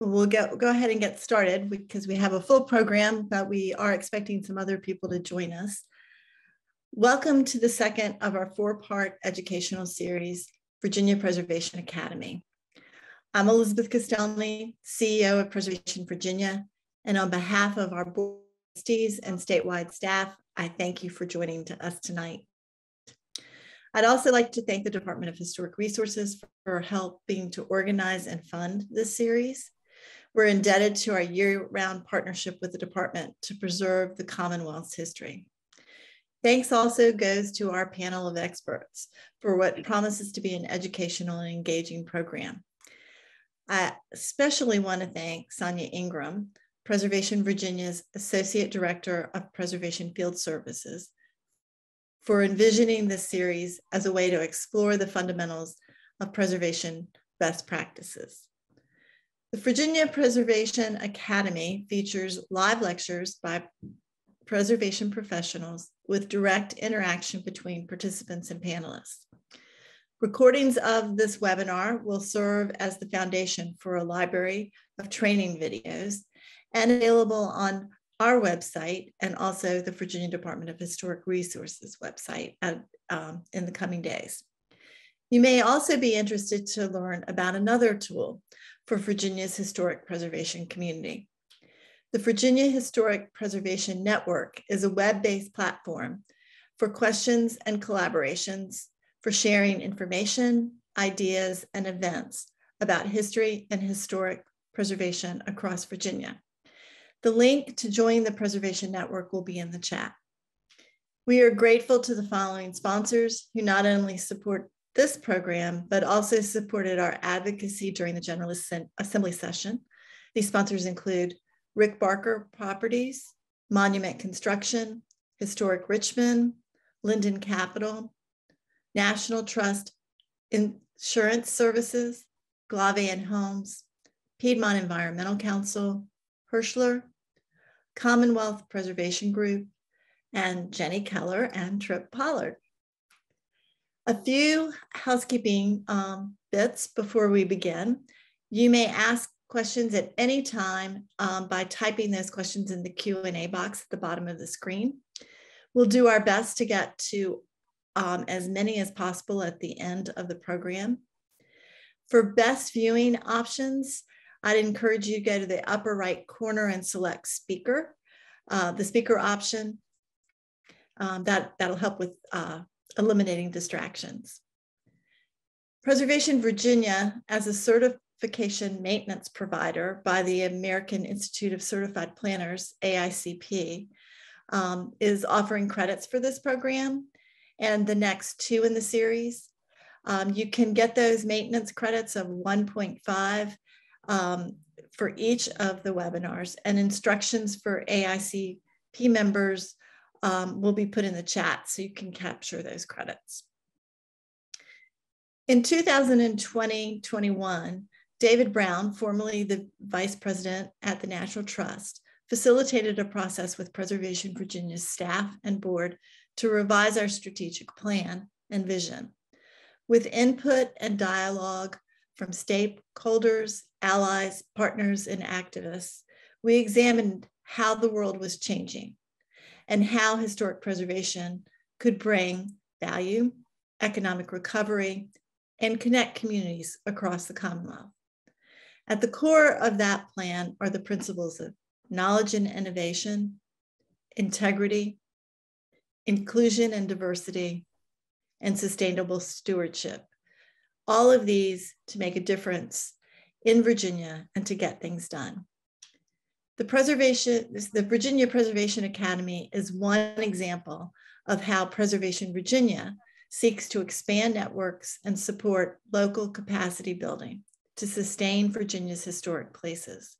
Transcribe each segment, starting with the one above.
we'll go, go ahead and get started because we have a full program, but we are expecting some other people to join us. Welcome to the second of our four-part educational series, Virginia Preservation Academy. I'm Elizabeth Kostelny, CEO of Preservation Virginia, and on behalf of our trustees and statewide staff, I thank you for joining to us tonight. I'd also like to thank the Department of Historic Resources for helping to organize and fund this series. We're indebted to our year-round partnership with the department to preserve the Commonwealth's history. Thanks also goes to our panel of experts for what promises to be an educational and engaging program. I especially want to thank Sonia Ingram, Preservation Virginia's Associate Director of Preservation Field Services, for envisioning this series as a way to explore the fundamentals of preservation best practices. The Virginia Preservation Academy features live lectures by preservation professionals with direct interaction between participants and panelists. Recordings of this webinar will serve as the foundation for a library of training videos and available on our website and also the Virginia Department of Historic Resources website at, um, in the coming days. You may also be interested to learn about another tool for Virginia's historic preservation community. The Virginia Historic Preservation Network is a web-based platform for questions and collaborations for sharing information, ideas, and events about history and historic preservation across Virginia. The link to join the Preservation Network will be in the chat. We are grateful to the following sponsors who not only support this program, but also supported our advocacy during the General Assembly session. These sponsors include Rick Barker Properties, Monument Construction, Historic Richmond, Linden Capital, National Trust Insurance Services, Glavian Homes, Piedmont Environmental Council, Hirschler, Commonwealth Preservation Group, and Jenny Keller and Trip Pollard. A few housekeeping um, bits before we begin. You may ask questions at any time um, by typing those questions in the Q&A box at the bottom of the screen. We'll do our best to get to um, as many as possible at the end of the program. For best viewing options, I'd encourage you to go to the upper right corner and select speaker, uh, the speaker option. Um, that, that'll help with uh, eliminating distractions. Preservation Virginia, as a certification maintenance provider by the American Institute of Certified Planners, AICP, um, is offering credits for this program and the next two in the series. Um, you can get those maintenance credits of 1.5 um, for each of the webinars and instructions for AICP members um, will be put in the chat so you can capture those credits. In 2020-21, David Brown, formerly the vice president at the National Trust, facilitated a process with Preservation Virginia's staff and board to revise our strategic plan and vision. With input and dialogue from stakeholders, allies, partners, and activists, we examined how the world was changing and how historic preservation could bring value, economic recovery, and connect communities across the Commonwealth. At the core of that plan are the principles of knowledge and innovation, integrity, inclusion and diversity, and sustainable stewardship all of these to make a difference in Virginia and to get things done. The preservation, the Virginia Preservation Academy is one example of how Preservation Virginia seeks to expand networks and support local capacity building to sustain Virginia's historic places.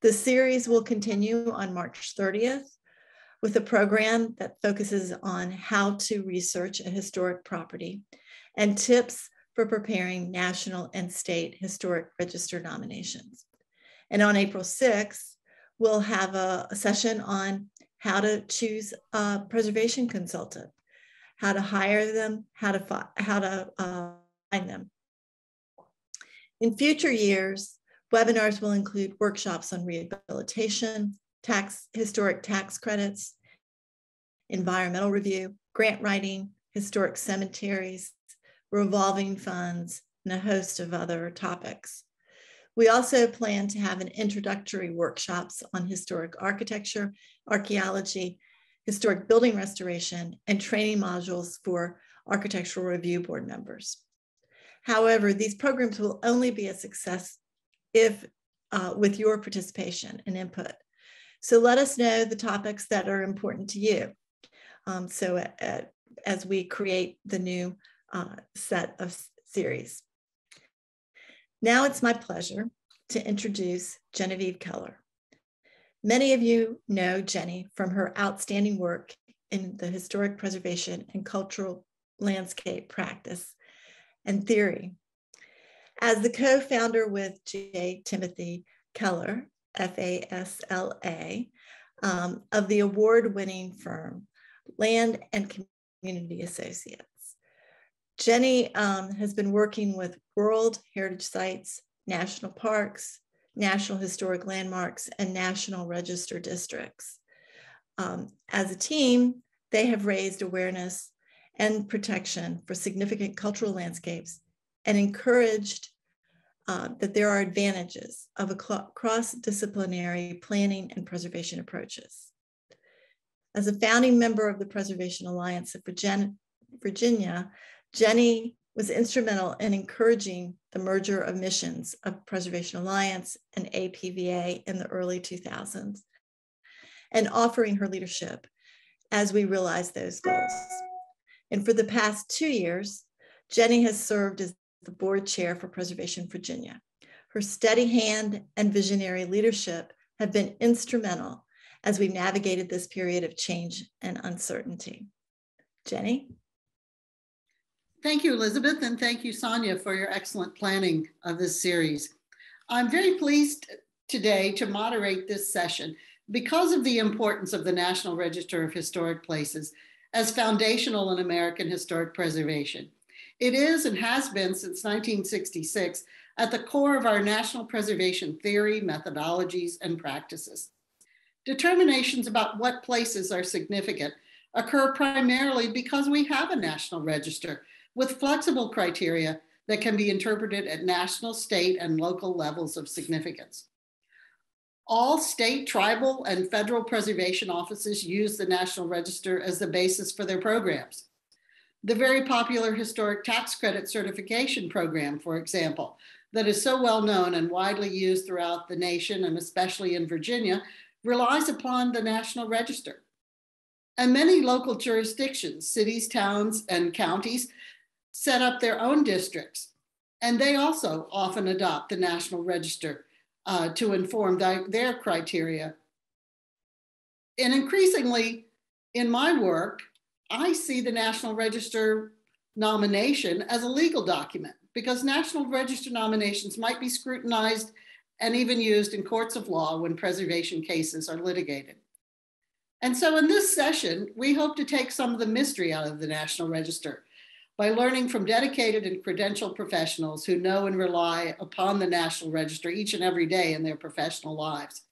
The series will continue on March 30th with a program that focuses on how to research a historic property and tips for preparing national and state historic register nominations. And on April 6th, we'll have a, session on how to choose a preservation consultant, how to hire them, how to, how to uh, find them. In future years, Webinars will include workshops on rehabilitation, tax, historic tax credits, environmental review, grant writing, historic cemeteries, revolving funds, and a host of other topics. We also plan to have an introductory workshops on historic architecture, archaeology, historic building restoration, and training modules for architectural review board members. However, these programs will only be a success if uh, with your participation and input. So let us know the topics that are important to you. Um, so uh, as we create the new uh, set of series. Now it's my pleasure to introduce Genevieve Keller. Many of you know Jenny from her outstanding work in the historic preservation and cultural landscape practice and theory. As the co-founder with J. Timothy Keller, F-A-S-L-A, um, of the award-winning firm Land and Community Associates. Jenny um, has been working with World Heritage Sites, national parks, national historic landmarks, and national register districts. Um, as a team, they have raised awareness and protection for significant cultural landscapes and encouraged uh, that there are advantages of a cross-disciplinary planning and preservation approaches. As a founding member of the Preservation Alliance of Virginia, Jenny was instrumental in encouraging the merger of missions of Preservation Alliance and APVA in the early 2000s and offering her leadership as we realized those goals. And for the past two years, Jenny has served as the board chair for Preservation Virginia. Her steady hand and visionary leadership have been instrumental as we've navigated this period of change and uncertainty. Jenny? Thank you, Elizabeth, and thank you, Sonia, for your excellent planning of this series. I'm very pleased today to moderate this session because of the importance of the National Register of Historic Places as foundational in American historic preservation. It is and has been since 1966 at the core of our national preservation theory, methodologies, and practices. Determinations about what places are significant occur primarily because we have a national register with flexible criteria that can be interpreted at national, state, and local levels of significance. All state, tribal, and federal preservation offices use the National Register as the basis for their programs. The very popular Historic Tax Credit Certification Program, for example, that is so well known and widely used throughout the nation and especially in Virginia, relies upon the National Register. And many local jurisdictions, cities, towns, and counties, set up their own districts. And they also often adopt the National Register uh, to inform their criteria. And increasingly, in my work, I see the National Register nomination as a legal document because National Register nominations might be scrutinized and even used in courts of law when preservation cases are litigated. And so in this session, we hope to take some of the mystery out of the National Register by learning from dedicated and credentialed professionals who know and rely upon the National Register each and every day in their professional lives.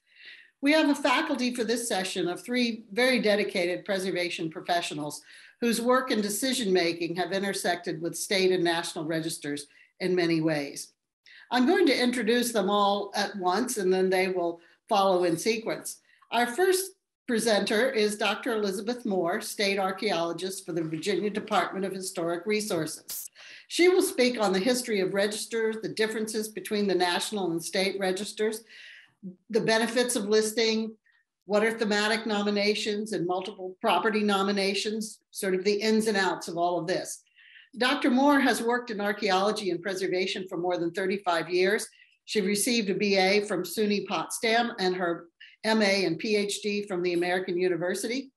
We have a faculty for this session of three very dedicated preservation professionals whose work and decision making have intersected with state and national registers in many ways. I'm going to introduce them all at once and then they will follow in sequence. Our first presenter is Dr. Elizabeth Moore, state archaeologist for the Virginia Department of Historic Resources. She will speak on the history of registers, the differences between the national and state registers, the benefits of listing, what are thematic nominations and multiple property nominations, sort of the ins and outs of all of this. Dr. Moore has worked in archaeology and preservation for more than 35 years. She received a BA from SUNY Potsdam and her MA and PhD from the American University.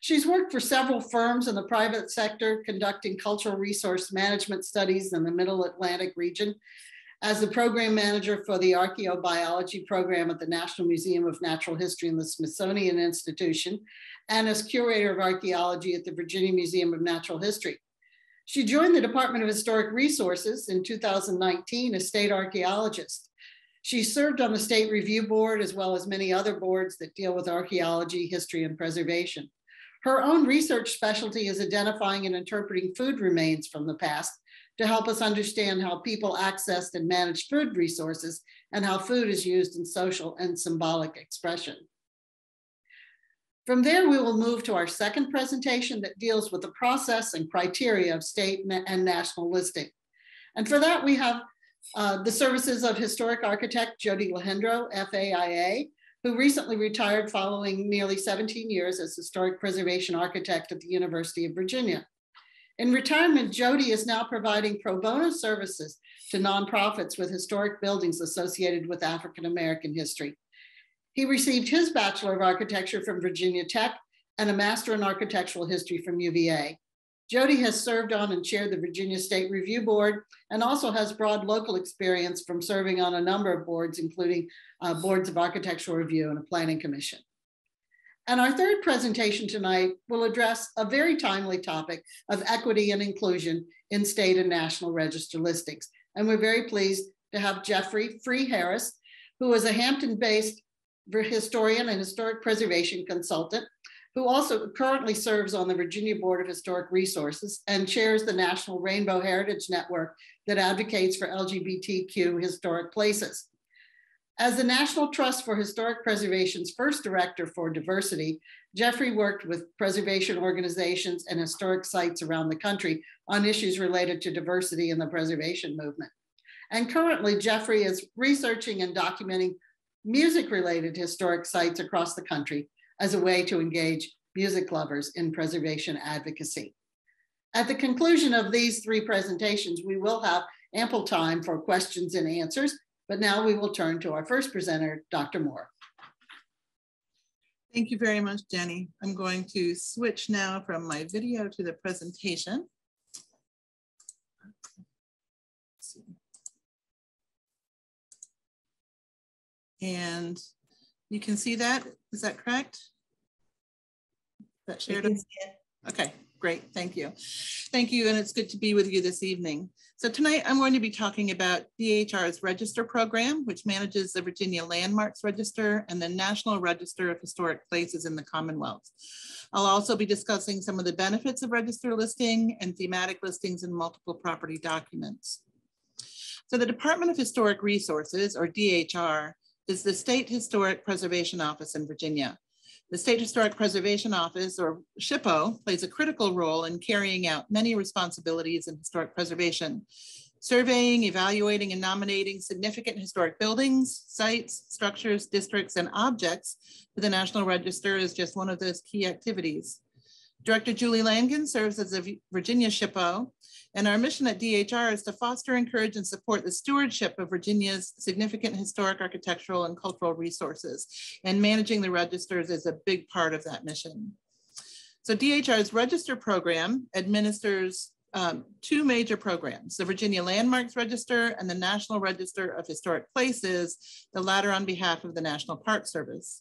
She's worked for several firms in the private sector conducting cultural resource management studies in the Middle Atlantic region as the program manager for the archaeobiology program at the National Museum of Natural History and the Smithsonian Institution, and as curator of archaeology at the Virginia Museum of Natural History. She joined the Department of Historic Resources in 2019 as state archaeologist. She served on the State Review Board as well as many other boards that deal with archaeology, history, and preservation. Her own research specialty is identifying and interpreting food remains from the past to help us understand how people accessed and managed food resources and how food is used in social and symbolic expression. From there, we will move to our second presentation that deals with the process and criteria of state and national listing. And for that, we have uh, the services of historic architect Jody Lahendro, FAIA, who recently retired following nearly 17 years as historic preservation architect at the University of Virginia. In retirement, Jody is now providing pro bono services to nonprofits with historic buildings associated with African American history. He received his Bachelor of Architecture from Virginia Tech and a Master in Architectural History from UVA. Jody has served on and chaired the Virginia State Review Board and also has broad local experience from serving on a number of boards, including uh, boards of architectural review and a planning commission. And our third presentation tonight will address a very timely topic of equity and inclusion in state and national register listings. And we're very pleased to have Jeffrey Free Harris, who is a Hampton-based historian and historic preservation consultant who also currently serves on the Virginia Board of Historic Resources and chairs the National Rainbow Heritage Network that advocates for LGBTQ historic places. As the National Trust for Historic Preservation's first director for diversity, Jeffrey worked with preservation organizations and historic sites around the country on issues related to diversity in the preservation movement. And currently, Jeffrey is researching and documenting music related historic sites across the country as a way to engage music lovers in preservation advocacy. At the conclusion of these three presentations, we will have ample time for questions and answers, but now we will turn to our first presenter, Dr. Moore. Thank you very much, Jenny. I'm going to switch now from my video to the presentation. And you can see that, is that correct? That shared? Okay, great, thank you. Thank you, and it's good to be with you this evening. So tonight I'm going to be talking about DHR's Register Program, which manages the Virginia Landmarks Register and the National Register of Historic Places in the Commonwealth. I'll also be discussing some of the benefits of register listing and thematic listings in multiple property documents. So the Department of Historic Resources, or DHR, is the State Historic Preservation Office in Virginia. The State Historic Preservation Office, or SHPO, plays a critical role in carrying out many responsibilities in historic preservation, surveying, evaluating, and nominating significant historic buildings, sites, structures, districts, and objects for the National Register is just one of those key activities. Director Julie Langan serves as a Virginia SHPO, and our mission at DHR is to foster, encourage, and support the stewardship of Virginia's significant historic, architectural, and cultural resources. And managing the registers is a big part of that mission. So DHR's register program administers um, two major programs, the Virginia Landmarks Register and the National Register of Historic Places, the latter on behalf of the National Park Service.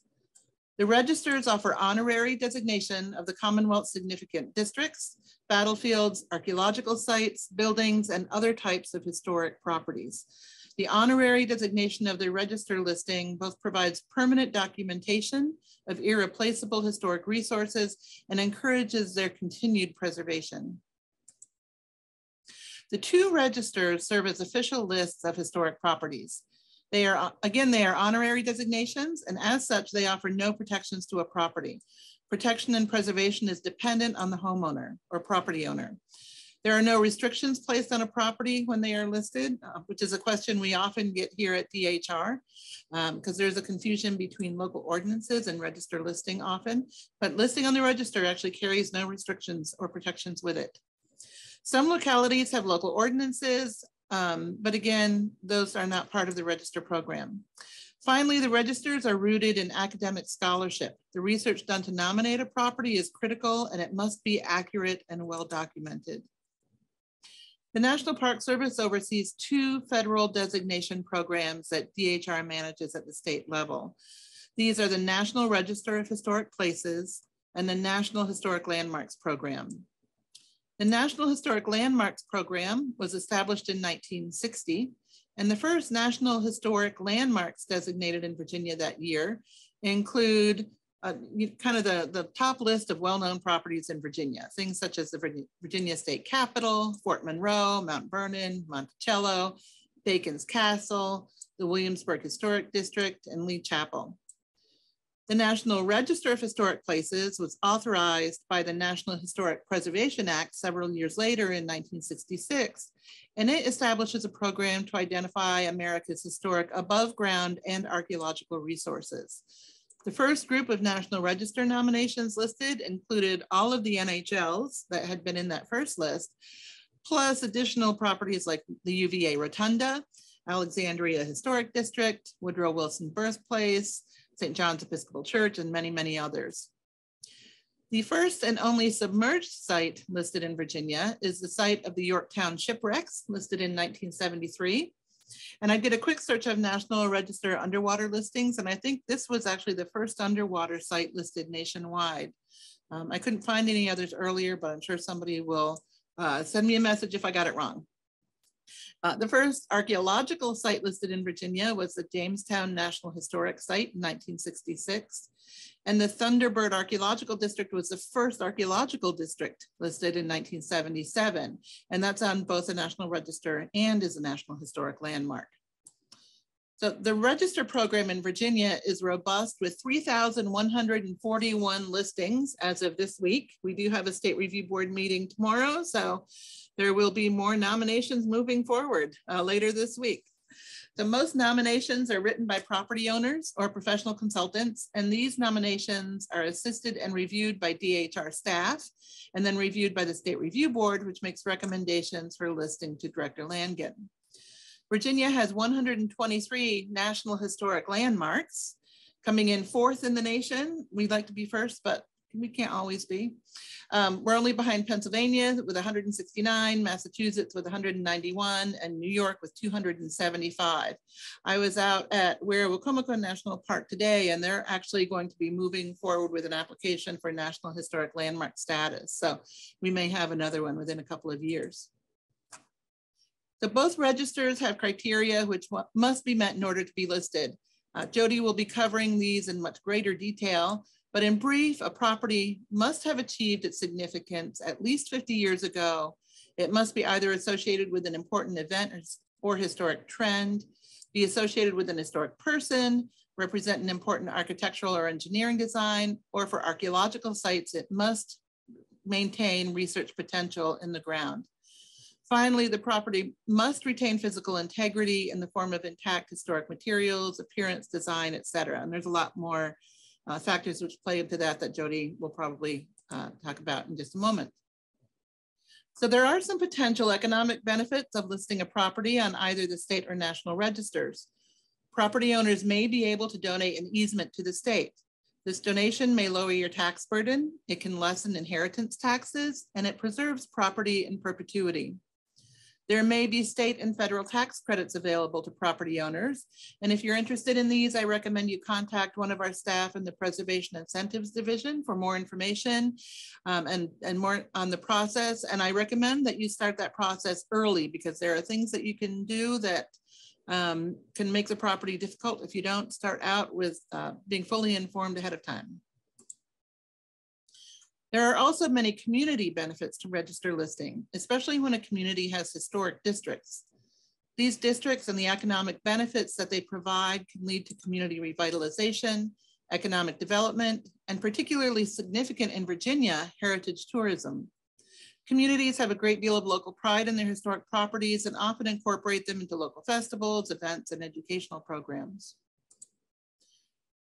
The registers offer honorary designation of the Commonwealth significant districts, battlefields, archeological sites, buildings, and other types of historic properties. The honorary designation of the register listing both provides permanent documentation of irreplaceable historic resources and encourages their continued preservation. The two registers serve as official lists of historic properties. They are, again, they are honorary designations, and as such, they offer no protections to a property. Protection and preservation is dependent on the homeowner or property owner. There are no restrictions placed on a property when they are listed, uh, which is a question we often get here at DHR, because um, there's a confusion between local ordinances and register listing often, but listing on the register actually carries no restrictions or protections with it. Some localities have local ordinances, um, but again, those are not part of the register program. Finally, the registers are rooted in academic scholarship. The research done to nominate a property is critical and it must be accurate and well documented. The National Park Service oversees two federal designation programs that DHR manages at the state level. These are the National Register of Historic Places and the National Historic Landmarks Program. The National Historic Landmarks Program was established in 1960 And the first National Historic Landmarks designated in Virginia that year include uh, kind of the, the top list of well-known properties in Virginia, things such as the Virginia State Capitol, Fort Monroe, Mount Vernon, Monticello, Bacon's Castle, the Williamsburg Historic District, and Lee Chapel. The National Register of Historic Places was authorized by the National Historic Preservation Act several years later in 1966, and it establishes a program to identify America's historic above ground and archeological resources. The first group of National Register nominations listed included all of the NHLs that had been in that first list, plus additional properties like the UVA Rotunda, Alexandria Historic District, Woodrow Wilson Birthplace, St. John's Episcopal Church, and many, many others. The first and only submerged site listed in Virginia is the site of the Yorktown shipwrecks listed in 1973. And I did a quick search of National Register underwater listings, and I think this was actually the first underwater site listed nationwide. Um, I couldn't find any others earlier, but I'm sure somebody will uh, send me a message if I got it wrong. Uh, the first archaeological site listed in Virginia was the Jamestown National Historic Site in 1966. And the Thunderbird Archaeological District was the first archaeological district listed in 1977. And that's on both the National Register and is a National Historic Landmark. So the register program in Virginia is robust with 3,141 listings as of this week. We do have a state review board meeting tomorrow, so there will be more nominations moving forward uh, later this week. The most nominations are written by property owners or professional consultants, and these nominations are assisted and reviewed by DHR staff, and then reviewed by the State Review Board, which makes recommendations for listing to Director Langan. Virginia has 123 National Historic Landmarks, coming in fourth in the nation. We'd like to be first, but we can't always be. Um, we're only behind Pennsylvania with 169, Massachusetts with 191, and New York with 275. I was out at Werowocomoco National Park today, and they're actually going to be moving forward with an application for National Historic Landmark status. So we may have another one within a couple of years. So both registers have criteria which must be met in order to be listed. Uh, Jody will be covering these in much greater detail, but in brief, a property must have achieved its significance at least 50 years ago. It must be either associated with an important event or, or historic trend, be associated with an historic person, represent an important architectural or engineering design, or for archeological sites, it must maintain research potential in the ground. Finally, the property must retain physical integrity in the form of intact historic materials, appearance, design, et cetera. And there's a lot more uh, factors which play into that that Jody will probably uh, talk about in just a moment. So there are some potential economic benefits of listing a property on either the state or national registers. Property owners may be able to donate an easement to the state. This donation may lower your tax burden, it can lessen inheritance taxes, and it preserves property in perpetuity. There may be state and federal tax credits available to property owners. And if you're interested in these, I recommend you contact one of our staff in the Preservation Incentives Division for more information um, and, and more on the process. And I recommend that you start that process early because there are things that you can do that um, can make the property difficult if you don't start out with uh, being fully informed ahead of time. There are also many community benefits to register listing, especially when a community has historic districts. These districts and the economic benefits that they provide can lead to community revitalization, economic development, and particularly significant in Virginia, heritage tourism. Communities have a great deal of local pride in their historic properties and often incorporate them into local festivals, events, and educational programs.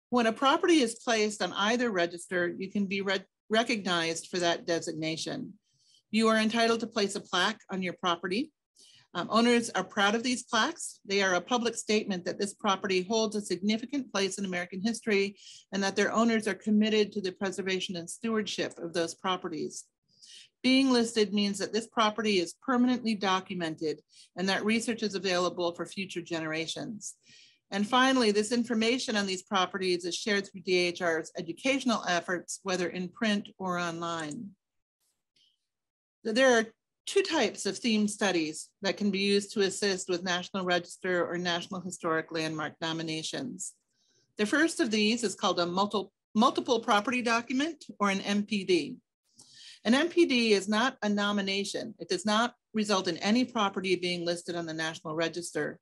When a property is placed on either register, you can be recognized for that designation. You are entitled to place a plaque on your property. Um, owners are proud of these plaques. They are a public statement that this property holds a significant place in American history and that their owners are committed to the preservation and stewardship of those properties. Being listed means that this property is permanently documented and that research is available for future generations. And finally, this information on these properties is shared through DHR's educational efforts, whether in print or online. So there are two types of theme studies that can be used to assist with National Register or National Historic Landmark nominations. The first of these is called a multiple, multiple property document or an MPD. An MPD is not a nomination. It does not result in any property being listed on the National Register.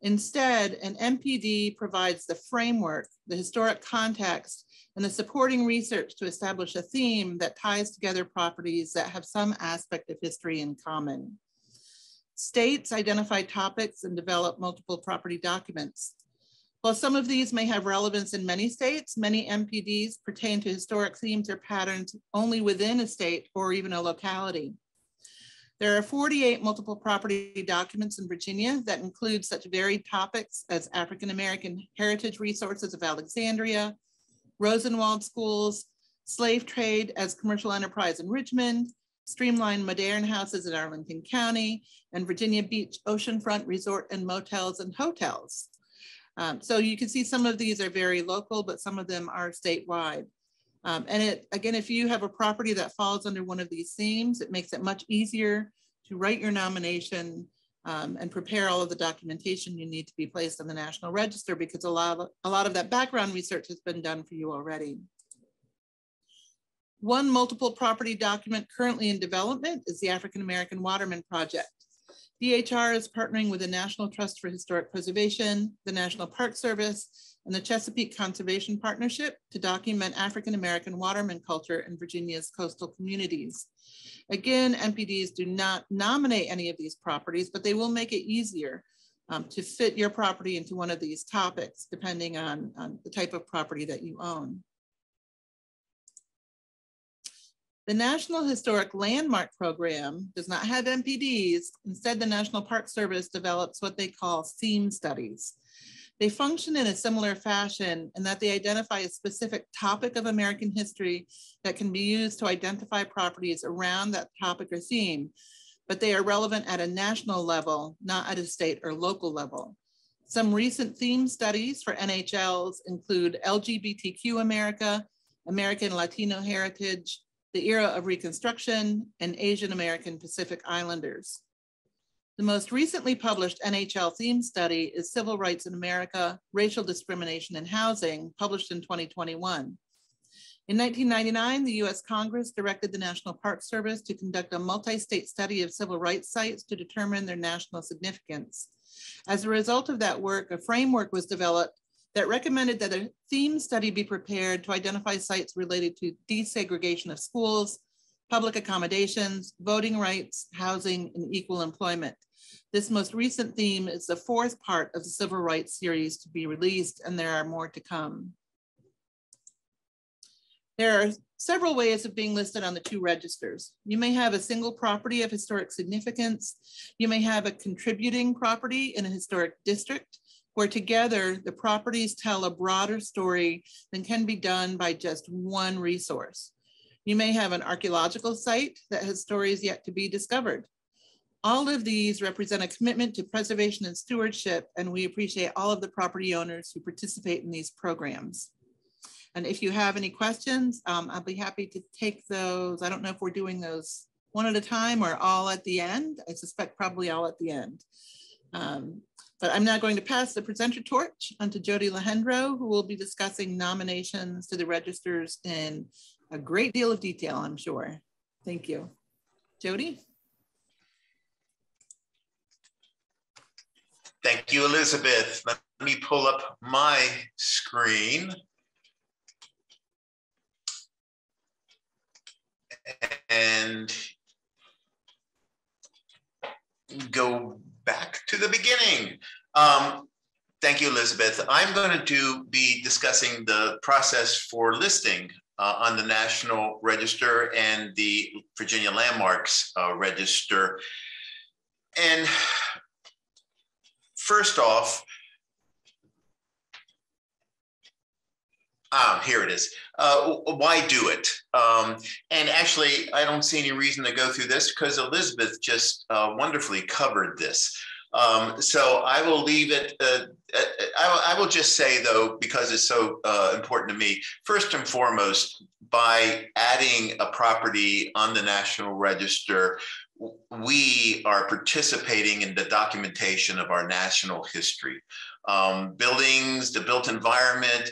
Instead, an MPD provides the framework, the historic context, and the supporting research to establish a theme that ties together properties that have some aspect of history in common. States identify topics and develop multiple property documents. While some of these may have relevance in many states, many MPDs pertain to historic themes or patterns only within a state or even a locality. There are 48 multiple property documents in Virginia that include such varied topics as African American heritage resources of Alexandria, Rosenwald schools, slave trade as commercial enterprise in Richmond, streamlined modern houses in Arlington County, and Virginia Beach oceanfront resort and motels and hotels. Um, so you can see some of these are very local, but some of them are statewide. Um, and it, again, if you have a property that falls under one of these themes, it makes it much easier to write your nomination um, and prepare all of the documentation you need to be placed on the National Register because a lot, of, a lot of that background research has been done for you already. One multiple property document currently in development is the African American Waterman Project. DHR is partnering with the National Trust for Historic Preservation, the National Park Service, and the Chesapeake Conservation Partnership to document African American waterman culture in Virginia's coastal communities. Again, MPDs do not nominate any of these properties, but they will make it easier um, to fit your property into one of these topics, depending on, on the type of property that you own. The National Historic Landmark Program does not have MPDs. Instead, the National Park Service develops what they call theme studies. They function in a similar fashion in that they identify a specific topic of American history that can be used to identify properties around that topic or theme, but they are relevant at a national level, not at a state or local level. Some recent theme studies for NHLs include LGBTQ America, American Latino heritage, the era of Reconstruction, and Asian American Pacific Islanders. The most recently published NHL theme study is Civil Rights in America, Racial Discrimination in Housing, published in 2021. In 1999, the US Congress directed the National Park Service to conduct a multi-state study of civil rights sites to determine their national significance. As a result of that work, a framework was developed that recommended that a theme study be prepared to identify sites related to desegregation of schools, public accommodations, voting rights, housing, and equal employment. This most recent theme is the fourth part of the Civil Rights series to be released, and there are more to come. There are several ways of being listed on the two registers. You may have a single property of historic significance. You may have a contributing property in a historic district where together the properties tell a broader story than can be done by just one resource. You may have an archeological site that has stories yet to be discovered. All of these represent a commitment to preservation and stewardship, and we appreciate all of the property owners who participate in these programs. And if you have any questions, um, I'll be happy to take those. I don't know if we're doing those one at a time or all at the end. I suspect probably all at the end. Um, but I'm now going to pass the presenter torch onto Jody Lahendro, who will be discussing nominations to the registers in a great deal of detail, I'm sure. Thank you. Jody? Thank you, Elizabeth. Let me pull up my screen. And go back to the beginning. Um, thank you, Elizabeth. I'm going to do be discussing the process for listing uh, on the National Register and the Virginia Landmarks uh, Register. And first off, Ah, here it is. Uh, why do it? Um, and actually, I don't see any reason to go through this because Elizabeth just uh, wonderfully covered this. Um, so I will leave it. Uh, uh I, I, will just say, though, because it's so uh, important to me, first and foremost, by adding a property on the National Register, we are participating in the documentation of our national history. Um, buildings, the built environment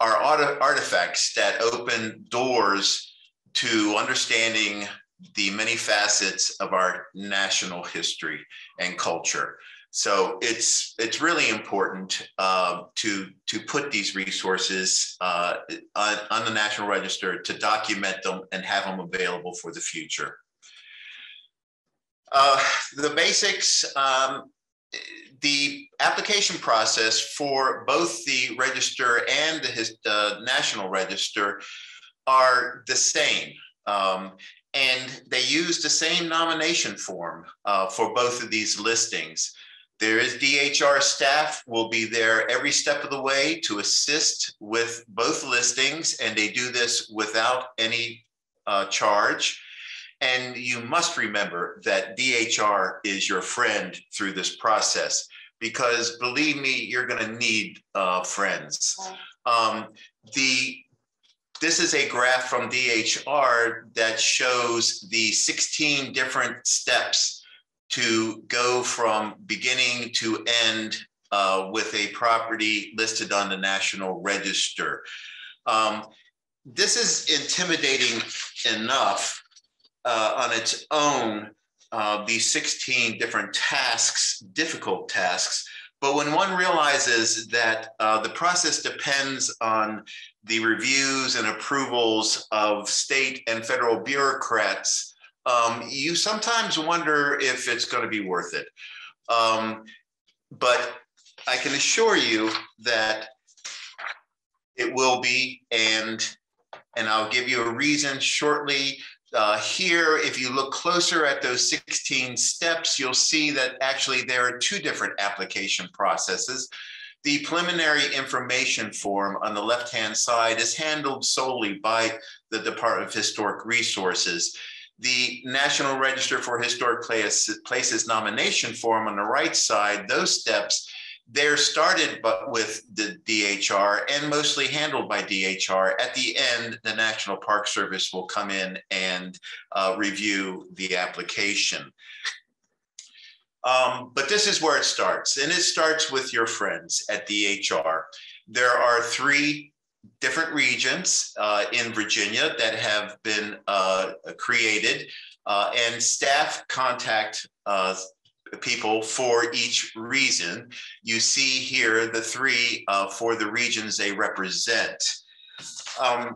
are artifacts that open doors to understanding the many facets of our national history and culture. So it's it's really important uh, to to put these resources uh, on, on the National Register to document them and have them available for the future. Uh, the basics, um, the application process for both the register and the uh, National Register are the same. Um, and they use the same nomination form uh, for both of these listings. There is DHR staff will be there every step of the way to assist with both listings, and they do this without any uh, charge. And you must remember that DHR is your friend through this process because believe me, you're going to need uh, friends. Um, the this is a graph from DHR that shows the 16 different steps to go from beginning to end uh, with a property listed on the National Register. Um, this is intimidating enough uh, on its own, uh, these 16 different tasks, difficult tasks. But when one realizes that uh, the process depends on the reviews and approvals of state and federal bureaucrats, um, you sometimes wonder if it's going to be worth it. Um, but I can assure you that it will be, and and I'll give you a reason shortly. Uh, here, if you look closer at those 16 steps, you'll see that actually there are two different application processes. The preliminary information form on the left-hand side is handled solely by the Department of Historic Resources. The National Register for Historic Places nomination form on the right side, those steps they're started but with the DHR and mostly handled by DHR. At the end, the National Park Service will come in and uh, review the application. Um, but this is where it starts, and it starts with your friends at DHR. There are three different regions uh, in Virginia that have been uh, created, uh, and staff contact uh, people for each reason. You see here the three uh, for the regions they represent. Um,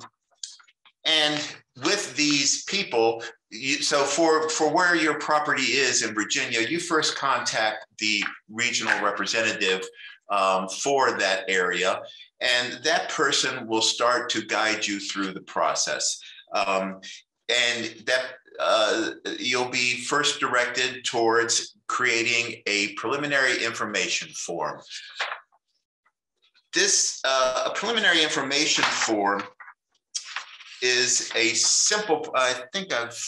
and with these people, you, so for, for where your property is in Virginia, you first contact the regional representative um, for that area, and that person will start to guide you through the process. Um, and that uh, you'll be first directed towards creating a preliminary information form. This uh, preliminary information form is a simple, I think I've,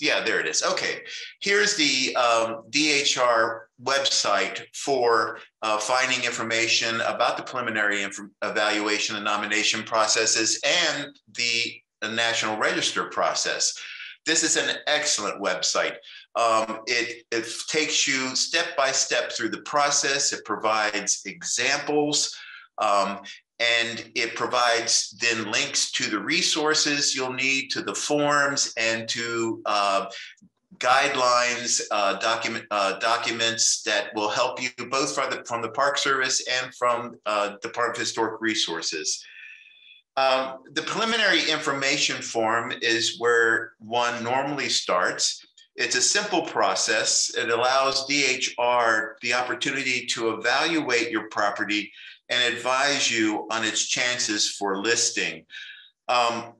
yeah, there it is. Okay, here's the um, DHR website for uh, finding information about the preliminary evaluation and nomination processes and the National Register process. This is an excellent website. Um, it, it takes you step by step through the process. It provides examples. Um, and it provides then links to the resources you'll need, to the forms, and to uh, guidelines, uh, document uh, documents that will help you both from the, from the Park Service and from uh, Department of Historic Resources. Um, the preliminary information form is where one normally starts. It's a simple process. It allows DHR the opportunity to evaluate your property and advise you on its chances for listing. Um,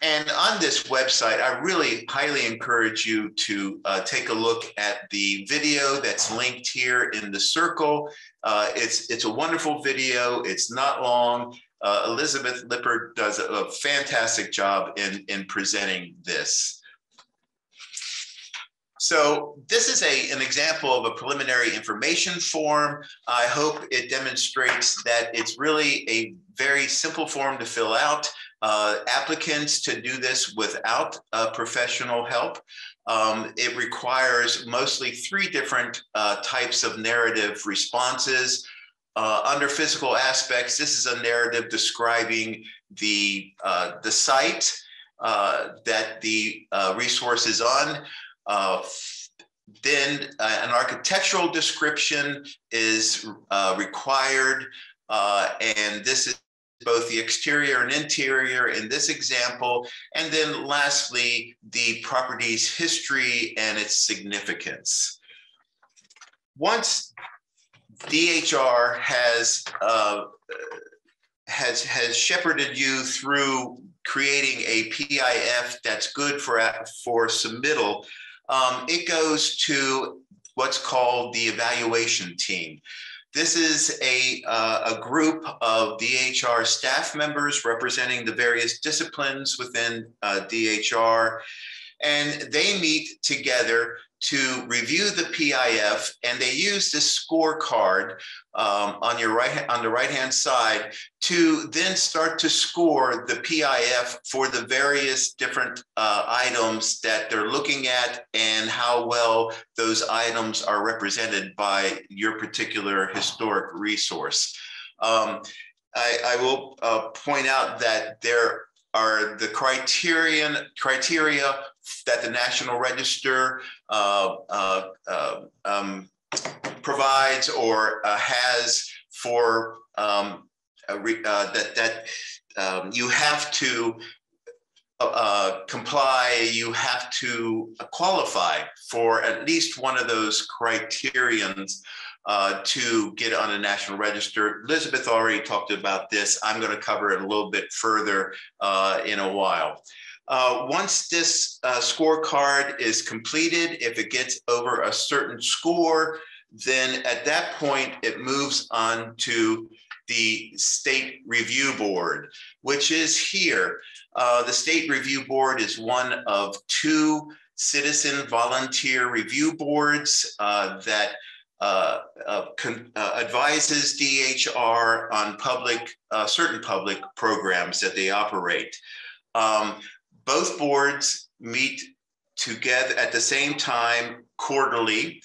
and on this website, I really highly encourage you to uh, take a look at the video that's linked here in the circle. Uh, it's, it's a wonderful video. It's not long. Uh, Elizabeth Lippert does a, a fantastic job in, in presenting this. So this is a, an example of a preliminary information form. I hope it demonstrates that it's really a very simple form to fill out. Uh, applicants to do this without uh, professional help. Um, it requires mostly three different uh, types of narrative responses. Uh, under physical aspects, this is a narrative describing the, uh, the site uh, that the uh, resource is on. Uh, then an architectural description is required, and this is both the exterior and interior in this example. And then lastly, the property's history and its significance. Once DHR has, uh, has, has shepherded you through creating a PIF that's good for, for submittal, um, it goes to what's called the evaluation team. This is a, uh, a group of DHR staff members representing the various disciplines within uh, DHR, and they meet together to review the PIF, and they use this scorecard um, on your right on the right hand side to then start to score the PIF for the various different uh, items that they're looking at and how well those items are represented by your particular historic resource. Um, I, I, will uh, point out that there are the criterion criteria that the National Register uh, uh, uh, um, provides or uh, has for um, uh, that that um, you have to uh, comply, you have to qualify for at least one of those criterions uh, to get on a national register. Elizabeth already talked about this. I'm going to cover it a little bit further uh, in a while. Uh, once this uh, scorecard is completed, if it gets over a certain score, then at that point it moves on to the state review board, which is here. Uh, the state review board is one of two citizen volunteer review boards uh, that uh, uh, advises DHR on public, certain public programs that they operate. Um, both boards meet together at the same time quarterly.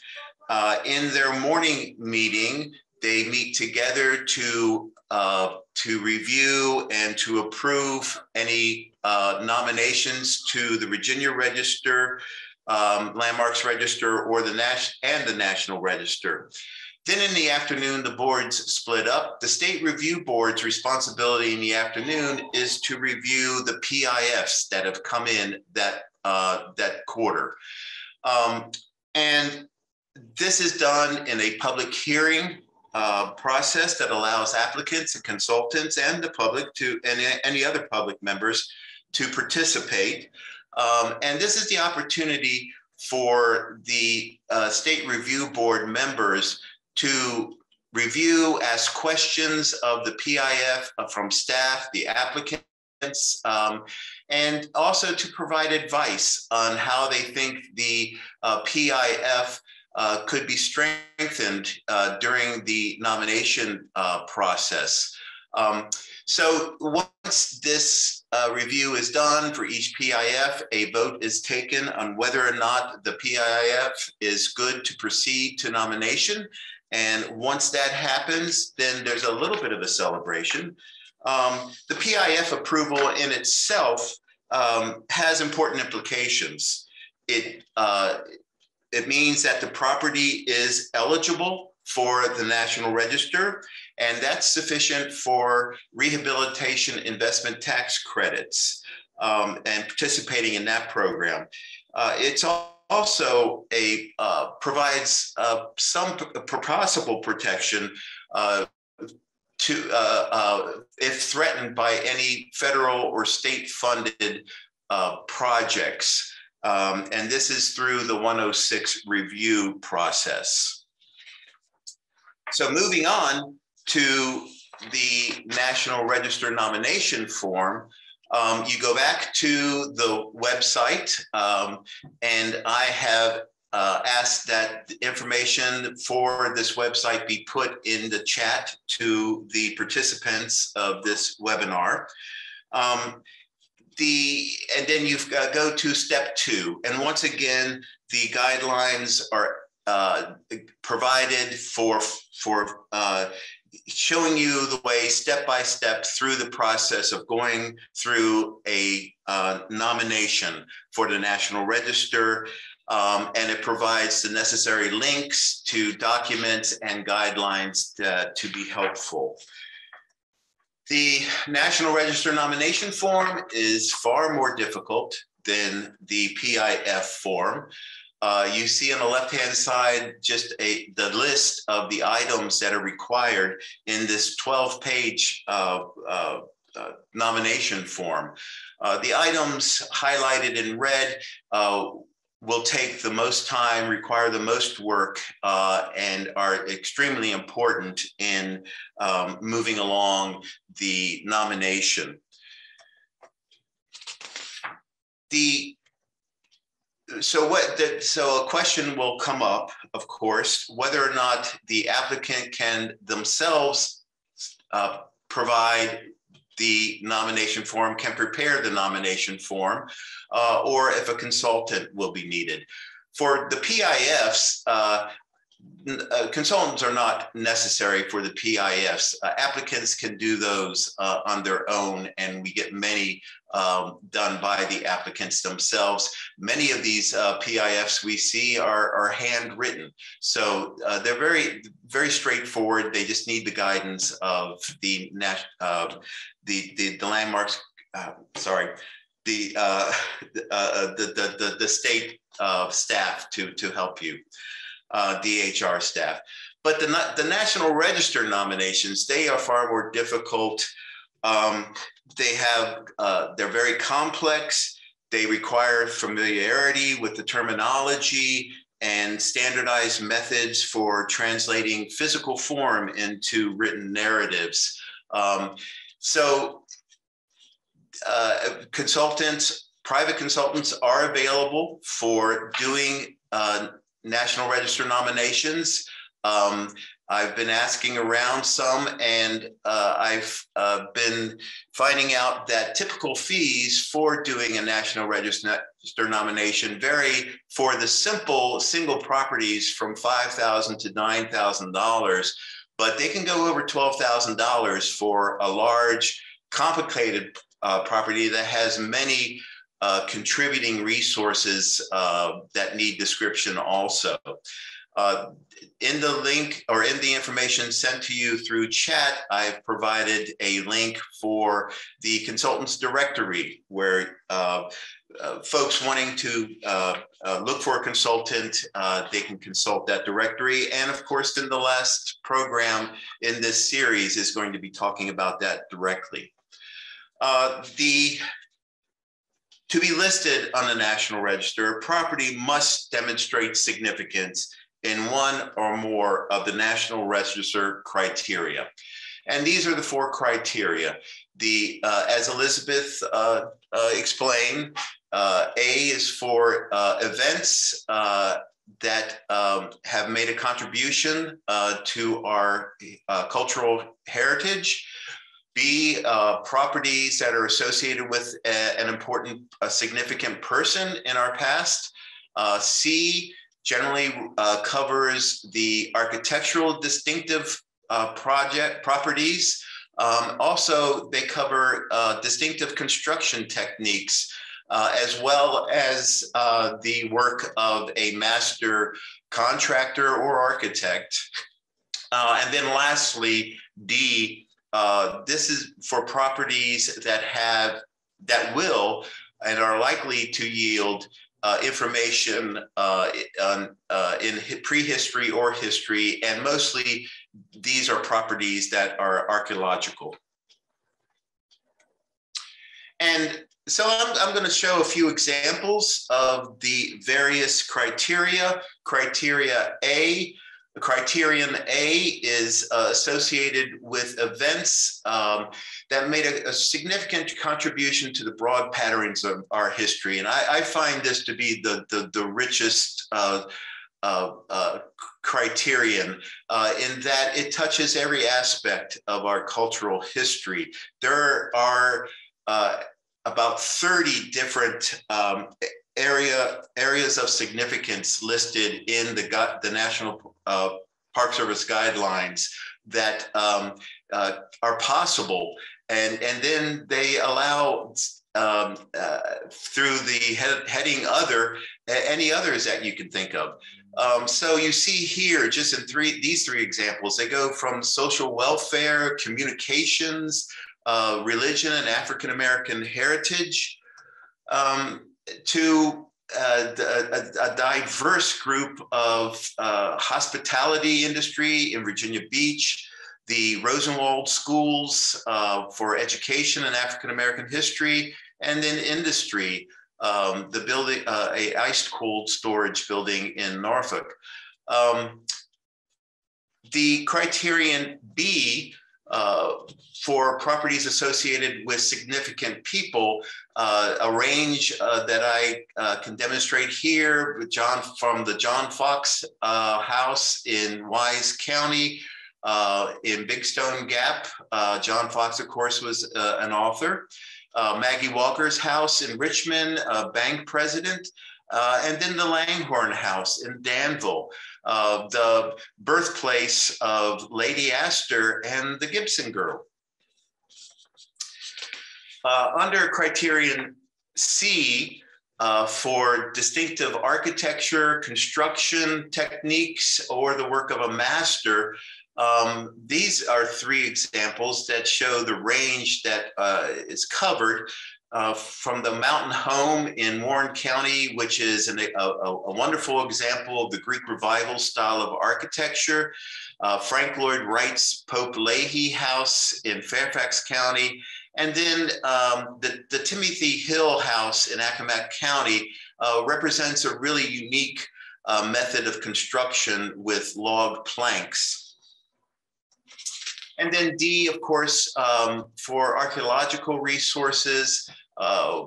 Uh, in their morning meeting, they meet together to uh, to review and to approve any nominations to the Virginia Register, um, landmarks register or the and the National Register. Then in the afternoon, the boards split up. The state review board's responsibility in the afternoon is to review the PIFs that have come in that, uh, that quarter. Um, and this is done in a public hearing uh, process that allows applicants and consultants and the public to, and any other public members to participate. Um, and this is the opportunity for the uh, state review board members to review, ask questions of the PIF uh, from staff, the applicants, um, and also to provide advice on how they think the uh, PIF uh, could be strengthened uh, during the nomination uh, process. Um, so once this uh, review is done for each PIF, a vote is taken on whether or not the PIF is good to proceed to nomination. And once that happens, then there's a little bit of a celebration. Um, the PIF approval in itself um, has important implications. It, uh, it means that the property is eligible for the National Register, and that's sufficient for rehabilitation investment tax credits um, and participating in that program. Uh, it's also a uh, provides uh, some possible protection uh, to uh, uh, if threatened by any federal or state funded projects. Um, and this is through the 106 review process. So moving on to the National Register nomination form, um, you go back to the website um, and I have uh, asked that information for this website be put in the chat to the participants of this webinar. Um, the and then you go to step two, and once again, the guidelines are uh, provided for for uh, showing you the way step by step through the process of going through a uh, nomination for the National Register. Um, and it provides the necessary links to documents and guidelines to, to be helpful. The National Register nomination form is far more difficult than the PIF form. Uh, you see on the left-hand side just a the list of the items that are required in this 12-page uh, uh, uh, nomination form. Uh, the items highlighted in red will take the most time, require the most work, and are extremely important in um, moving along the nomination. The so what that so a question will come up of course whether or not the applicant can themselves uh, provide the nomination form can prepare the nomination form uh, or if a consultant will be needed. For the pifs uh, uh, consultants are not necessary for the PIFs. Uh, applicants can do those uh, on their own, and we get many um, done by the applicants themselves. Many of these uh, PIFs we see are, are handwritten, so uh, they're very, very straightforward. They just need the guidance of the the, the, the landmarks. sorry, the, the, the, the, the state staff to to help you uh, DHR staff. But the, the National Register nominations, they are far more difficult. Um, they have, uh, they're very complex. They require familiarity with the terminology and standardized methods for translating physical form into written narratives. Um, so uh, consultants, private consultants are available for doing uh, National Register nominations. Um, I've been asking around some, and uh, I've uh, been finding out that typical fees for doing a National Register nomination vary for the simple single properties from 5,000 to $9,000, but they can go over $12,000 for a large, complicated uh, property that has many uh, contributing resources uh, that need description also. Uh, in the link or in the information sent to you through chat, I've provided a link for the consultants directory where uh, uh, folks wanting to uh, look for a consultant, they can consult that directory. And of course, in the last program in this series is going to be talking about that directly. the to be listed on the National Register, a property must demonstrate significance in one or more of the National Register criteria. And these are the four criteria. The, uh, as Elizabeth uh, uh, explained, uh, A is for uh, events uh, that um, have made a contribution to our cultural heritage. B, uh, properties that are associated with a, an important, a significant person in our past. Uh, C, generally uh, covers the architectural distinctive uh, project properties. Um, also, they cover uh, distinctive construction techniques, uh, as well as the work of a master contractor or architect. and then lastly, D, uh, this is for properties that have that will and are likely to yield uh, information uh, uh, in prehistory or history, and mostly these are properties that are archaeological. And so I'm, I'm going to show a few examples of the various criteria. Criteria A criterion A is uh, associated with events um, that made a, a, significant contribution to the broad patterns of our history. And I, I find this to be the, the, the richest uh, uh, criterion uh, in that it touches every aspect of our cultural history. There are uh, about 30 different um, area areas of significance listed in the, the National uh, Park Service guidelines that um, uh, are possible. And, and then they allow um, uh, through the head, heading other, any others that you can think of. Um, so you see here, just in three these three examples, they go from social welfare, communications, uh, religion, and African American heritage um, to uh, a, a, diverse group of uh, hospitality industry in Virginia Beach, the Rosenwald Schools uh, for Education and African American History, and then industry um, the building, uh, a ice cold storage building in Norfolk. Um, the criterion B uh, for properties associated with significant people, a range uh, that I uh, can demonstrate here with John from the John Fox uh, House in Wise County uh, in Big Stone Gap. John Fox, of course, was an author uh, Maggie Walker's house in Richmond, uh, bank president, uh, and then the Langhorne House in Danville, uh, the birthplace of Lady Astor and the Gibson Girl. Uh, under criterion C, uh, for distinctive architecture, construction techniques, or the work of a master, um, these are three examples that show the range that uh, is covered uh, from the mountain home in Warren County, which is an, a, a, wonderful example of the Greek revival style of architecture. Uh, Frank Lloyd Wright's Pope-Leighey House in Fairfax County, and then um, the, the, Timothy Hill House in Accomack County uh, represents a really unique uh, method of construction with log planks. And then D, of course, um, for archaeological resources, uh,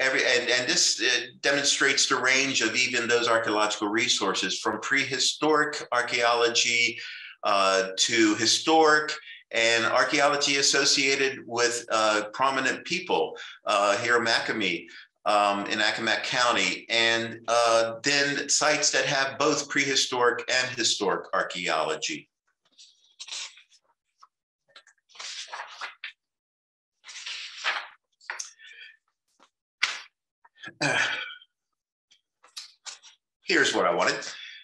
every, and, and this demonstrates the range of even those archaeological resources from prehistoric archaeology uh, to historic and archaeology associated with uh, prominent people uh, here in Makemie. Um, in Accomack County, and uh, then sites that have both prehistoric and historic archaeology. here's what I wanted.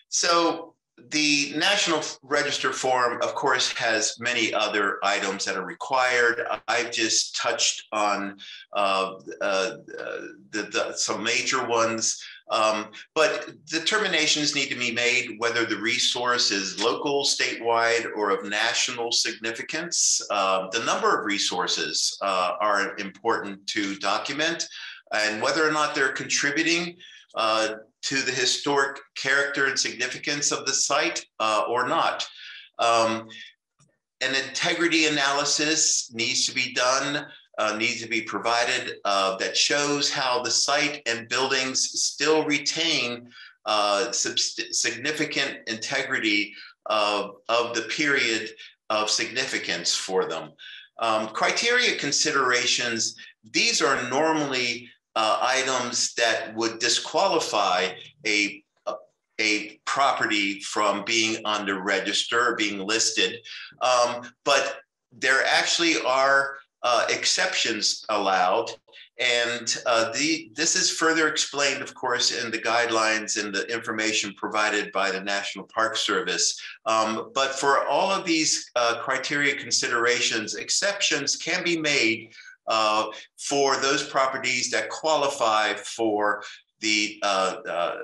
So the National Register form, of course, has many other items that are required. I've just touched on uh, uh, the, the, some major ones, um, but determinations need to be made whether the resource is local, statewide, or of national significance. Uh, the number of resources uh, are important to document and whether or not they're contributing uh, to the historic character and significance of the site uh, or not. Um, an integrity analysis needs to be done, uh, needs to be provided uh, that shows how the site and buildings still retain uh, significant integrity of, of the period of significance for them. Um, criteria considerations, these are normally uh, items that would disqualify a, a, property from being on the register or being listed. Um, but there actually are uh, exceptions allowed. And uh, the, this is further explained, of course, in the guidelines and the information provided by the National Park Service. Um, but for all of these uh, criteria considerations, exceptions can be made uh, for those properties that qualify for the uh, uh,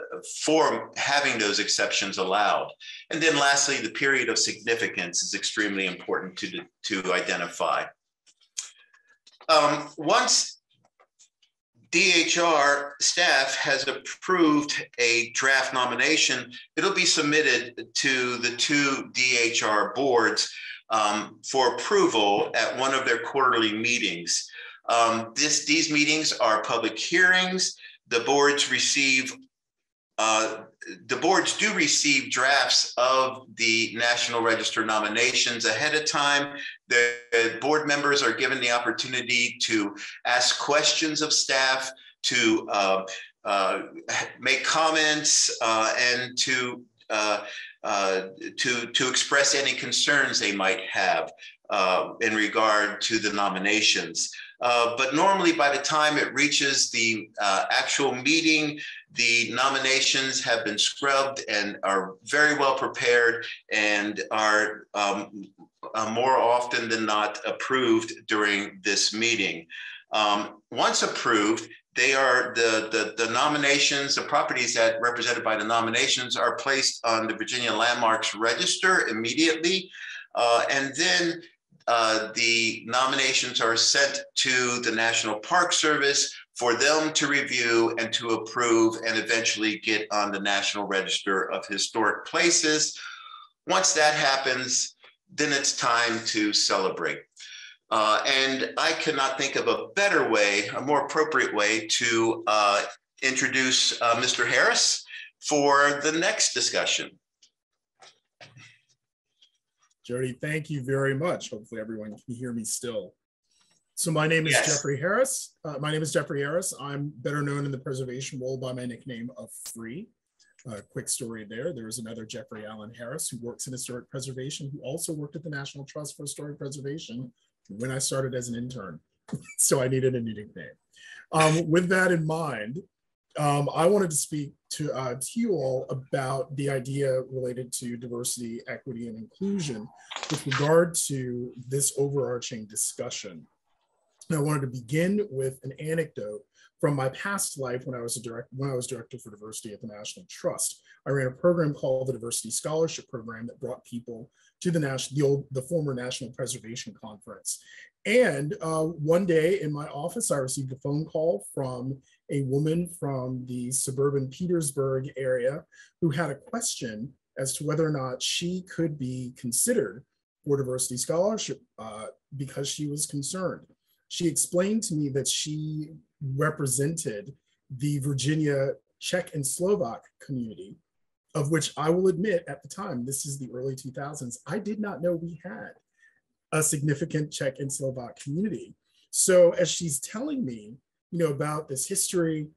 for having those exceptions allowed. And then lastly, the period of significance is extremely important to, to identify. Um, once DHR staff has approved a draft nomination, it'll be submitted to the two DHR boards um, for approval at one of their quarterly meetings. Um, this, these meetings are public hearings. The boards receive uh, the boards do receive drafts of the National Register nominations ahead of time. The board members are given the opportunity to ask questions of staff, to uh, uh, make comments, uh, and to uh, uh, to to express any concerns they might have in regard to the nominations. Uh, but normally, by the time it reaches the uh, actual meeting, the nominations have been scrubbed and are very well prepared and are um, uh, more often than not approved during this meeting. Um, once approved, they are the, the, the nominations, the properties that represented by the nominations are placed on the Virginia Landmarks Register immediately. Uh, and then uh, the nominations are sent to the National Park Service for them to review and to approve and eventually get on the National Register of Historic Places. Once that happens, then it's time to celebrate. Uh, and I cannot think of a better way, a more appropriate way to uh, introduce uh, Mr. Harris for the next discussion. Jody, thank you very much. Hopefully everyone can hear me still. So my name is yes. Jeffrey Harris. Uh, my name is Jeffrey Harris. I'm better known in the preservation world by my nickname of Free. Uh, quick story there. There is another Jeffrey Allen Harris who works in historic preservation, who also worked at the National Trust for Historic Preservation when I started as an intern. so I needed a new nickname. Um, with that in mind, um, I wanted to speak to, uh, to you all about the idea related to diversity, equity, and inclusion with regard to this overarching discussion. And I wanted to begin with an anecdote from my past life when I was a direct when I was director for diversity at the National Trust. I ran a program called the Diversity Scholarship Program that brought people to the national the old the former National Preservation Conference. And uh, one day in my office, I received a phone call from a woman from the suburban Petersburg area who had a question as to whether or not she could be considered for diversity scholarship uh, because she was concerned. She explained to me that she represented the Virginia Czech and Slovak community, of which I will admit at the time, this is the early 2000s, I did not know we had a significant Czech and Slovak community. So as she's telling me you know, about this history.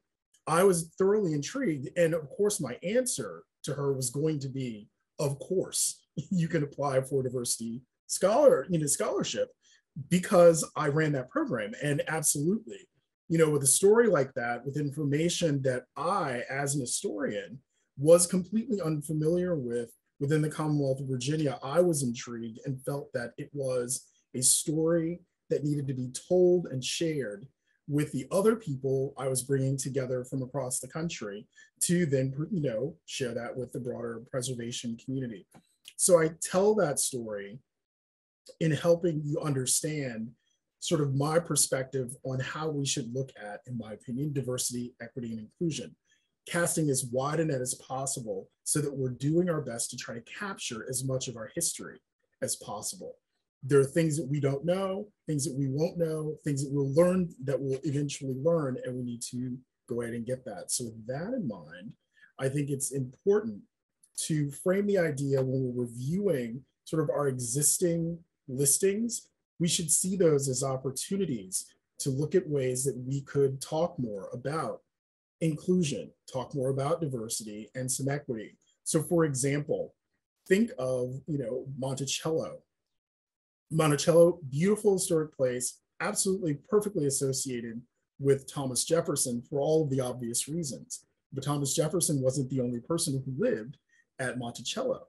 I was thoroughly intrigued. And of course, my answer to her was going to be, of course, you can apply for diversity scholar, you know, scholarship because I ran that program. And absolutely, you know, with a story like that, with information that I, as an historian, was completely unfamiliar with within the Commonwealth of Virginia, I was intrigued and felt that it was a story that needed to be told and shared with the other people I was bringing together from across the country to then, you know, share that with the broader preservation community. So I tell that story in helping you understand sort of my perspective on how we should look at, in my opinion, diversity, equity, and inclusion. Casting as wide a net as possible so that we're doing our best to try to capture as much of our history as possible there are things that we don't know, things that we won't know, things that we'll learn that we'll eventually learn, and we need to go ahead and get that. So with that in mind, I think it's important to frame the idea when we're reviewing sort of our existing listings, we should see those as opportunities to look at ways that we could talk more about inclusion, talk more about diversity and some equity. So for example, think of, you know, Monticello, Monticello, beautiful historic place, absolutely perfectly associated with Thomas Jefferson for all of the obvious reasons. But Thomas Jefferson wasn't the only person who lived at Monticello.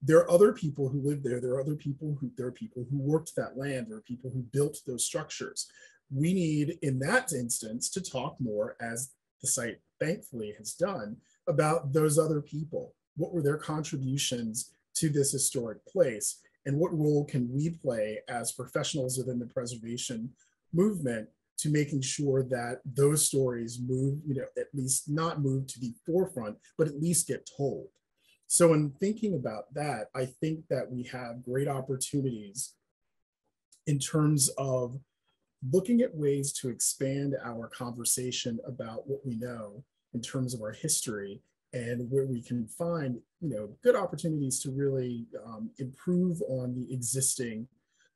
There are other people who lived there. There are other people who there are people who worked that land. There are people who built those structures. We need, in that instance, to talk more, as the site thankfully has done, about those other people. What were their contributions to this historic place? and what role can we play as professionals within the preservation movement to making sure that those stories move, you know, at least not move to the forefront, but at least get told. So in thinking about that, I think that we have great opportunities in terms of looking at ways to expand our conversation about what we know in terms of our history and where we can find you know good opportunities to really um, improve on the existing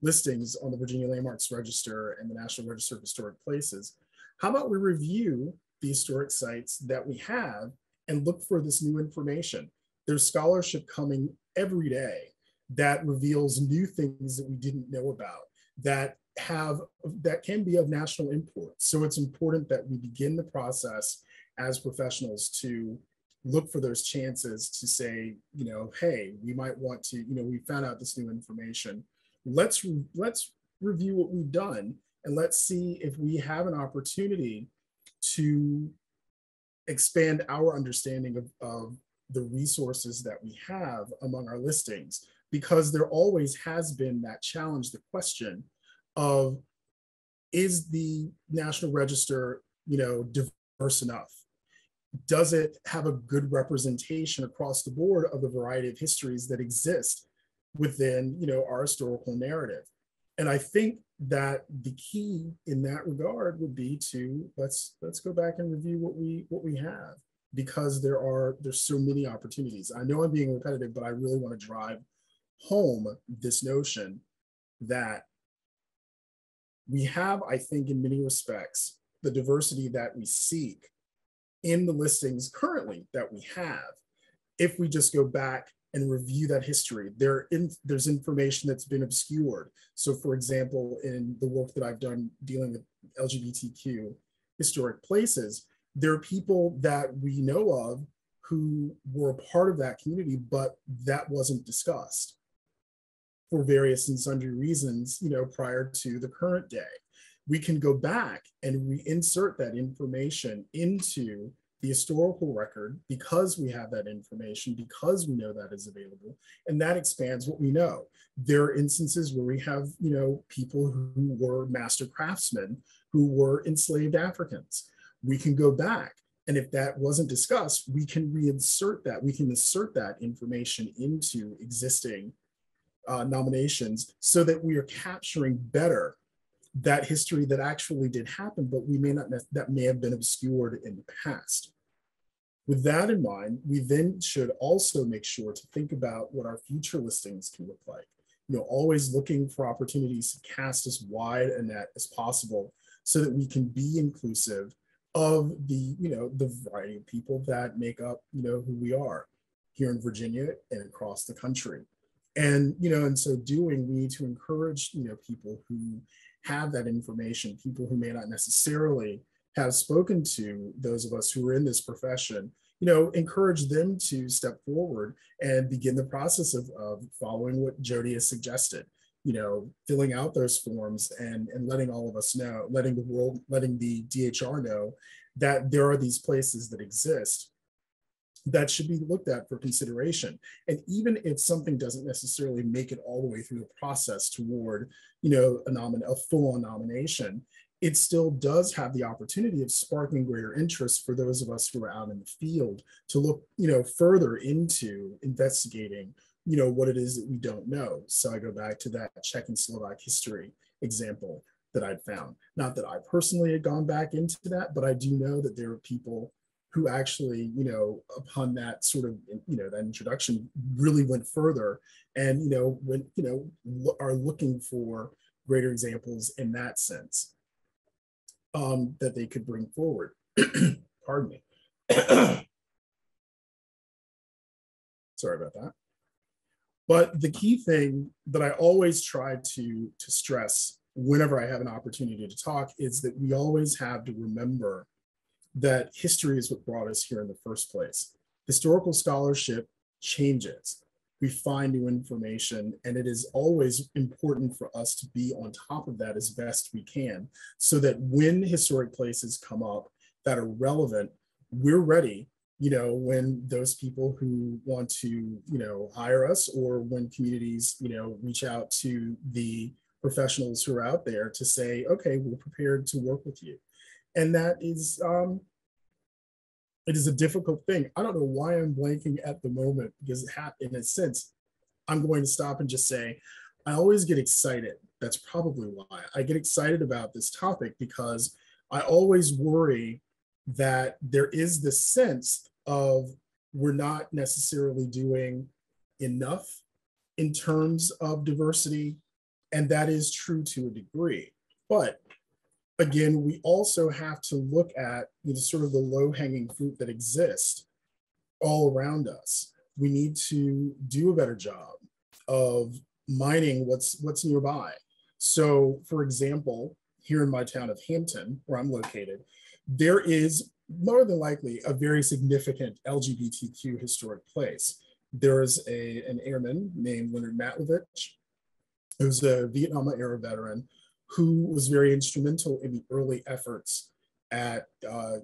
listings on the Virginia Landmarks Register and the National Register of Historic Places. How about we review the historic sites that we have and look for this new information? There's scholarship coming every day that reveals new things that we didn't know about that have that can be of national import. So it's important that we begin the process as professionals to look for those chances to say, you know, hey, we might want to, you know, we found out this new information. Let's let's review what we've done and let's see if we have an opportunity to expand our understanding of, of the resources that we have among our listings because there always has been that challenge the question of is the national register you know diverse enough? Does it have a good representation across the board of the variety of histories that exist within you know our historical narrative? And i think that the key in that regard would be to let's let's go back and review what we what we have because there are there's so many opportunities. I know i'm being repetitive but i really want to drive home this notion that we have i think in many respects the diversity that we seek in the listings currently that we have if we just go back and review that history. There in, there's information that's been obscured. So for example, in the work that I've done dealing with LGBTQ historic places, there are people that we know of who were a part of that community, but that wasn't discussed for various and sundry reasons, you know, prior to the current day. We can go back and reinsert that information into the historical record because we have that information, because we know that is available, and that expands what we know. There are instances where we have, you know, people who were master craftsmen who were enslaved Africans. We can go back, and if that wasn't discussed, we can reinsert that. We can insert that information into existing uh, nominations so that we are capturing better that history that actually did happen, but we may not, that may have been obscured in the past. With that in mind, we then should also make sure to think about what our future listings can look like. You know, always looking for opportunities to cast as wide a net as possible so that we can be inclusive of the, you know, the variety of people that make up, you know, who we are here in Virginia and across the country. And, you know, in so doing, we need to encourage, you know, people who have that information, people who may not necessarily have spoken to those of us who are in this profession, you know, encourage them to step forward and begin the process of, of following what Jody has suggested, you know, filling out those forms and, and letting all of us know, letting the world, letting the DHR know that there are these places that exist that should be looked at for consideration. And even if something doesn't necessarily make it all the way through the process toward, you know, a, nomin- a full nomination, it still does have the opportunity of sparking greater interest for those of us who are out in the field to look, you know, further into investigating, you know, what it is that we don't know. So I go back to that Czech and Slovak history example that I'd found. Not that I personally had gone back into that, but I do know that there are people who actually, you know, upon that sort of, you know, that introduction really went further and, you know, when, you know, are looking for greater examples in that sense um, that they could bring forward. Pardon me. Sorry about that. But the key thing that I always try to, to stress whenever I have an opportunity to talk is that we always have to remember that history is what brought us here in the first place. Historical scholarship changes we find new information and it is always important for us to be on top of that as best we can so that when historic places come up that are relevant we're ready you know when those people who want to you know hire us or when communities you know reach out to the professionals who are out there to say okay we're prepared to work with you and that is um, it is a difficult thing. I don't know why I'm blanking at the moment because in a sense, I'm going to stop and just say, I always get excited. That's probably why I get excited about this topic because I always worry that there is this sense of we're not necessarily doing enough in terms of diversity. And that is true to a degree. But again, we also have to look at you know, sort of the low hanging fruit that exists all around us. We need to do a better job of mining what's what's nearby. So, for example, here in my town of Hampton, where I'm located, there is more than likely a very significant LGBTQ historic place. There is a, an airman named Leonard Matlovich, who's a Vietnam era veteran who was very instrumental in the early efforts at uh,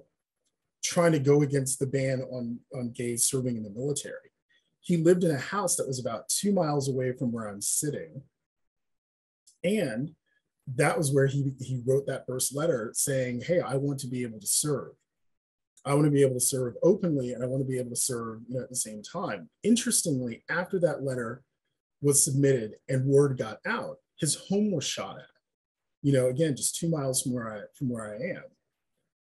trying to go against the ban on, on gays serving in the military. He lived in a house that was about two miles away from where I'm sitting. And that was where he, he wrote that first letter saying, Hey, I want to be able to serve. I want to be able to serve openly and I want to be able to serve you know, at the same time. Interestingly, after that letter was submitted and word got out, his home was shot at. You know, again, just two miles from where I from where I am.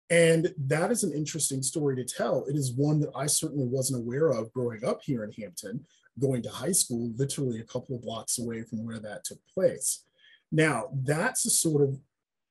And that is an interesting story to tell. It is one that I certainly wasn't aware of growing up here in Hampton, going to high school, literally a couple of blocks away from where that took place. Now, that's a sort of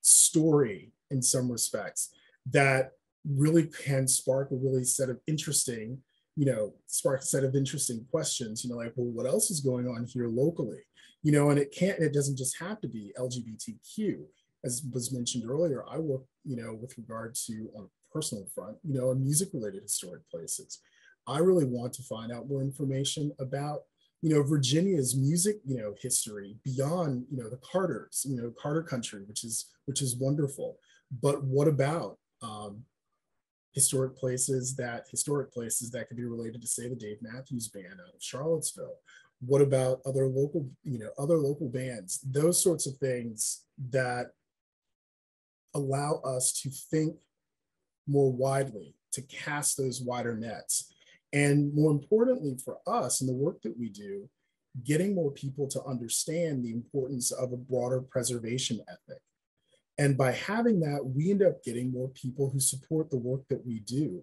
story in some respects that really can spark a really set of interesting, you know, spark set of interesting questions, you know, like, well, what else is going on here locally? You know, and it can't, it doesn't just have to be LGBTQ. As was mentioned earlier, I work, you know, with regard to on a personal front, you know, music related historic places. I really want to find out more information about you know Virginia's music you know history beyond you know the Carters you know Carter country which is which is wonderful but what about um, historic places that historic places that could be related to say the Dave Matthews band out of Charlottesville what about other local you know other local bands? Those sorts of things that allow us to think more widely to cast those wider nets. And more importantly for us in the work that we do, getting more people to understand the importance of a broader preservation ethic. And by having that, we end up getting more people who support the work that we do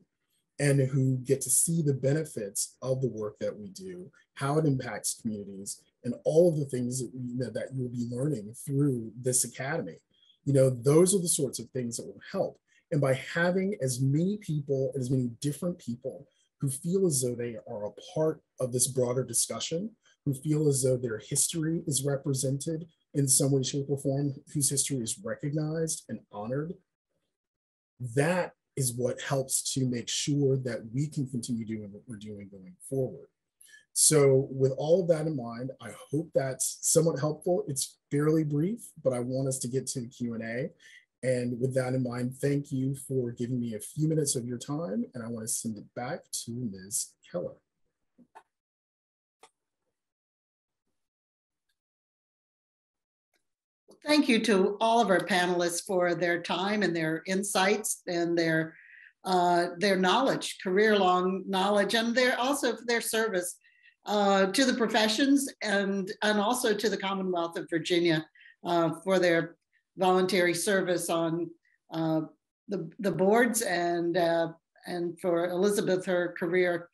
and who get to see the benefits of the work that we do, how it impacts communities, and all of the things that, you know, that you'll be learning through this academy. You know, those are the sorts of things that will help. And by having as many people, and as many different people who feel as though they are a part of this broader discussion, who feel as though their history is represented in some way, shape, or form, whose history is recognized and honored. That is what helps to make sure that we can continue doing what we're doing going forward. So with all of that in mind, I hope that's somewhat helpful. It's fairly brief, but I want us to get to the Q&A. And with that in mind, thank you for giving me a few minutes of your time, and I want to send it back to Ms. Keller. Thank you to all of our panelists for their time and their insights and their uh, their knowledge, career-long knowledge, and their also their service uh, to the professions and and also to the Commonwealth of Virginia uh, for their voluntary service on uh, the, the boards and, uh, and for Elizabeth, her career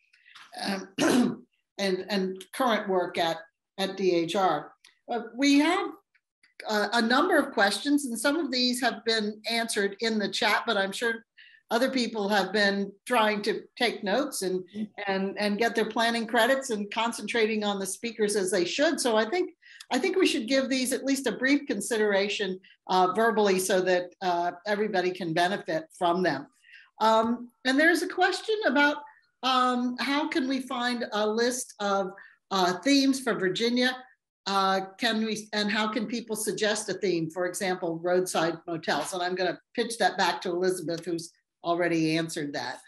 um, and, and current work at, at DHR. Uh, we have uh, a number of questions and some of these have been answered in the chat, but I'm sure other people have been trying to take notes and and and get their planning credits and concentrating on the speakers as they should. So I think I think we should give these at least a brief consideration uh, verbally so that uh, everybody can benefit from them. Um, and there's a question about um, how can we find a list of uh, themes for Virginia? Uh, can we, and how can people suggest a theme? For example, roadside motels. And I'm gonna pitch that back to Elizabeth, who's already answered that.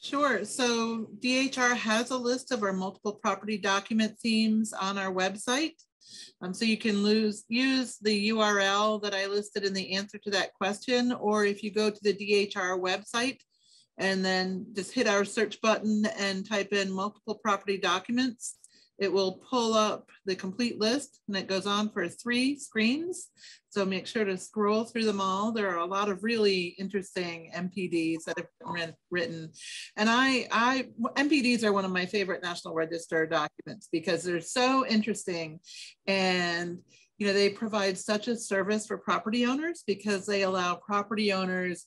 Sure. So DHR has a list of our multiple property document themes on our website. Um, so you can lose, use the URL that I listed in the answer to that question, or if you go to the DHR website and then just hit our search button and type in multiple property documents, it will pull up the complete list and it goes on for three screens. So make sure to scroll through them all. There are a lot of really interesting MPDs that have been written. And I, I MPDs are one of my favorite National Register documents because they're so interesting and you know, they provide such a service for property owners because they allow property owners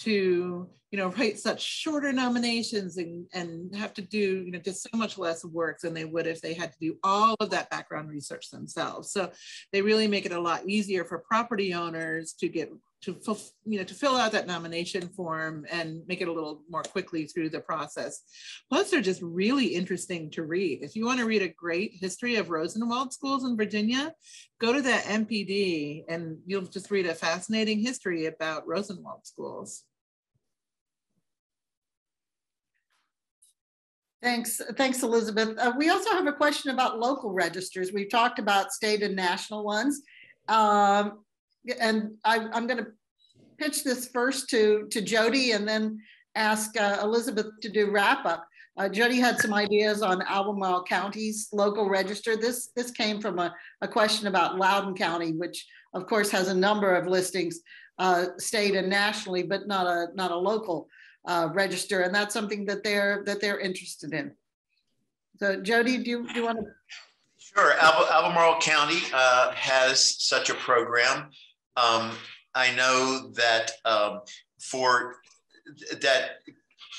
to you know write such shorter nominations and and have to do you know just so much less work than they would if they had to do all of that background research themselves. So they really make it a lot easier for property owners to get to you know to fill out that nomination form and make it a little more quickly through the process. Plus they're just really interesting to read. If you want to read a great history of rosenwald schools in virginia go to that mpd and you'll just read a fascinating history about rosenwald schools Thanks, thanks, Elizabeth. Uh, we also have a question about local registers. We've talked about state and national ones. Um, and I, am going to pitch this first to, to Jody and then ask uh, Elizabeth to do wrap up. Uh, Jody had some ideas on Albemarle County's local register. This, this came from a, a question about Loudoun County, which of course has a number of listings uh, state and nationally, but not a, not a local uh, register, and that's something that they're that they're interested in. So, Jody, do you, do you want to? Sure. Al Albemarle County uh, has such a program. Um, I know that um, for that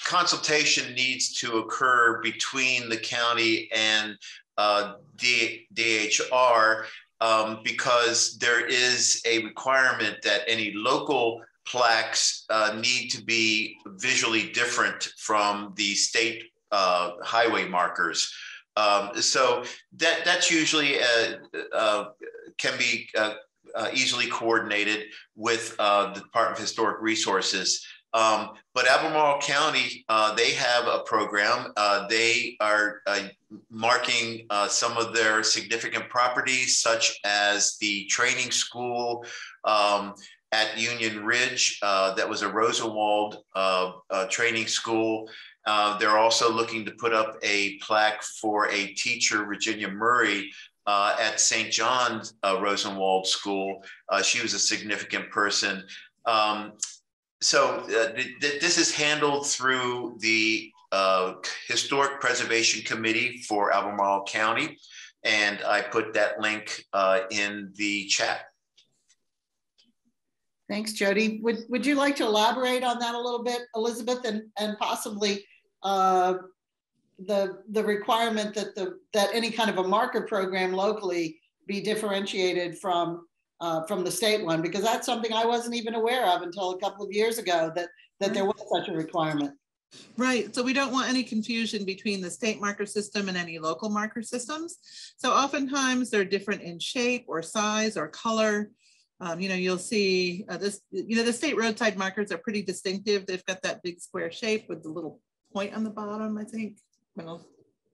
consultation needs to occur between the county and uh, D DHR um, because there is a requirement that any local plaques uh, need to be visually different from the state uh, highway markers. Um, so that that's usually uh, uh can be uh, easily coordinated with the Department of Historic Resources. Um, but Albemarle County, they have a program. they are marking some of their significant properties, such as the training school, um, at Union Ridge. Uh, that was a Rosenwald uh, uh, training school. Uh, they're also looking to put up a plaque for a teacher, Virginia Murray, uh, at St. John's uh, Rosenwald School. she was a significant person. Um, so th th this is handled through the Historic Preservation Committee for Albemarle County. And I put that link in the chat. Thanks, Jody. Would, would you like to elaborate on that a little bit, Elizabeth, and, and possibly uh, the, the requirement that, the, that any kind of a marker program locally be differentiated from, uh, from the state one? Because that's something I wasn't even aware of until a couple of years ago, that, that there was such a requirement. Right. So we don't want any confusion between the state marker system and any local marker systems. So oftentimes they're different in shape or size or color. Um, you know, you'll see uh, this, you know, the state roadside markers are pretty distinctive. They've got that big square shape with the little point on the bottom, I think.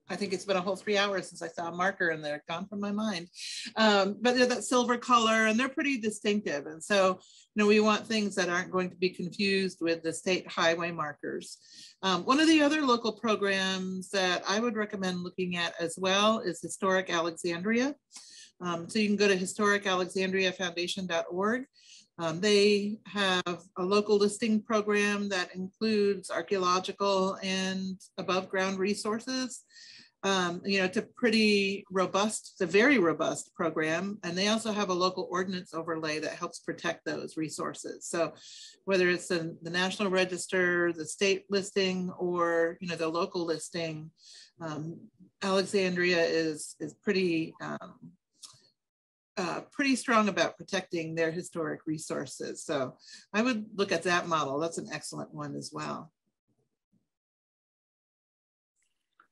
I think it's been a whole three hours since I saw a marker and they're gone from my mind. Um, but they're that silver color and they're pretty distinctive. And so, you know, we want things that aren't going to be confused with the state highway markers. Um, one of the other local programs that I would recommend looking at as well is Historic Alexandria. Um, so you can go to historicalexandriafoundation.org. Um, they have a local listing program that includes archaeological and above ground resources. Um, you know, it's a pretty robust, it's a very robust program. And they also have a local ordinance overlay that helps protect those resources. So whether it's the, the National Register, the state listing, or, you know, the local listing, um, Alexandria is, is pretty um, uh, pretty strong about protecting their historic resources. So I would look at that model. That's an excellent one as well.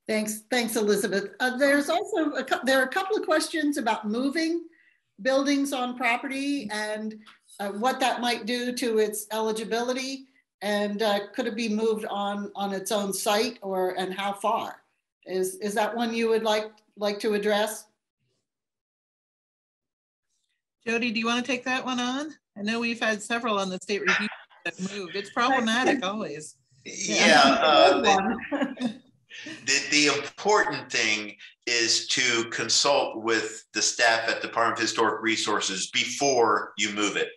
Thanks, thanks, Elizabeth. Uh, there's also a, there are a couple of questions about moving buildings on property and uh, what that might do to its eligibility, and uh, could it be moved on on its own site, or and how far? Is is that one you would like like to address? Jody, do you want to take that one on? I know we've had several on the state review that moved. It's problematic always. Yeah. Uh, The, the important thing is to consult with the staff at the Department of Historic Resources before you move it.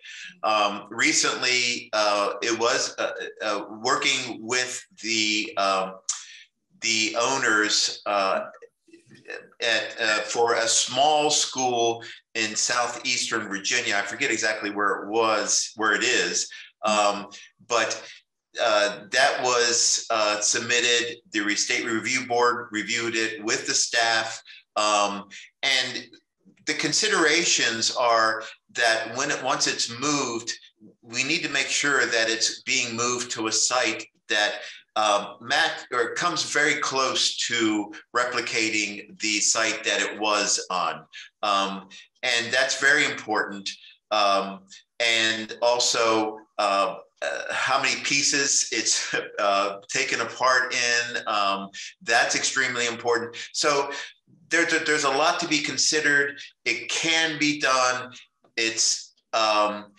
Um, recently, uh, it was uh, uh, working with the um, the owners uh, at, uh, for a small school in southeastern Virginia. I forget exactly where it was, where it is, um, but uh, that was uh, submitted. The state review board reviewed it with the staff, um, and the considerations are that when it once it's moved, we need to make sure that it's being moved to a site that um, Mac or comes very close to replicating the site that it was on, um, and that's very important. Um, and also uh, uh, how many pieces it's uh, taken apart in. Um, that's extremely important. So there's a, there's a lot to be considered. It can be done. It's um,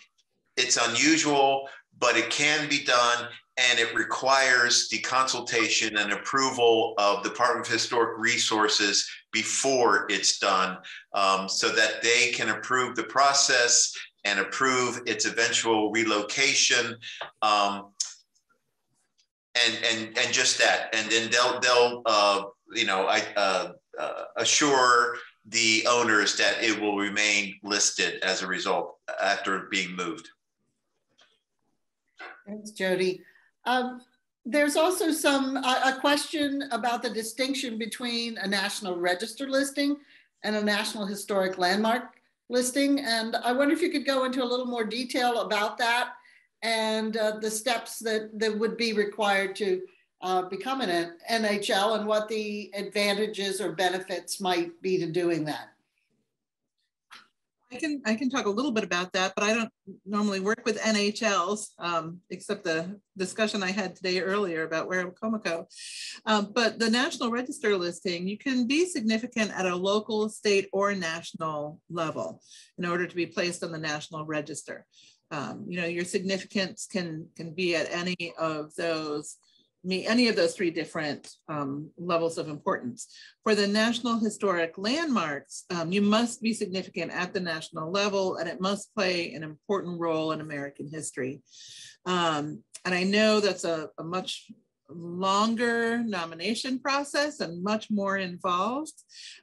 it's unusual, but it can be done, and it requires the consultation and approval of the Department of Historic Resources before it's done, um, so that they can approve the process and approve its eventual relocation. Um, and, and, and just that, and then they'll, they'll uh, you know, I, uh, uh, assure the owners that it will remain listed as a result after being moved. Thanks, Jody. Um, there's also some a question about the distinction between a National Register listing and a National Historic Landmark listing. And I wonder if you could go into a little more detail about that and uh, the steps that, that would be required to uh, become an NHL and what the advantages or benefits might be to doing that. I can I can talk a little bit about that, but I don't normally work with NHLs, um, except the discussion I had today earlier about Werowocomoco. Um, but the National Register listing, you can be significant at a local, state, or national level in order to be placed on the National Register. Um, you know, your significance can can be at any of those meet any of those three different um, levels of importance. For the National Historic Landmarks, um, you must be significant at the national level and it must play an important role in American history. Um, and I know that's a, a much longer nomination process and much more involved.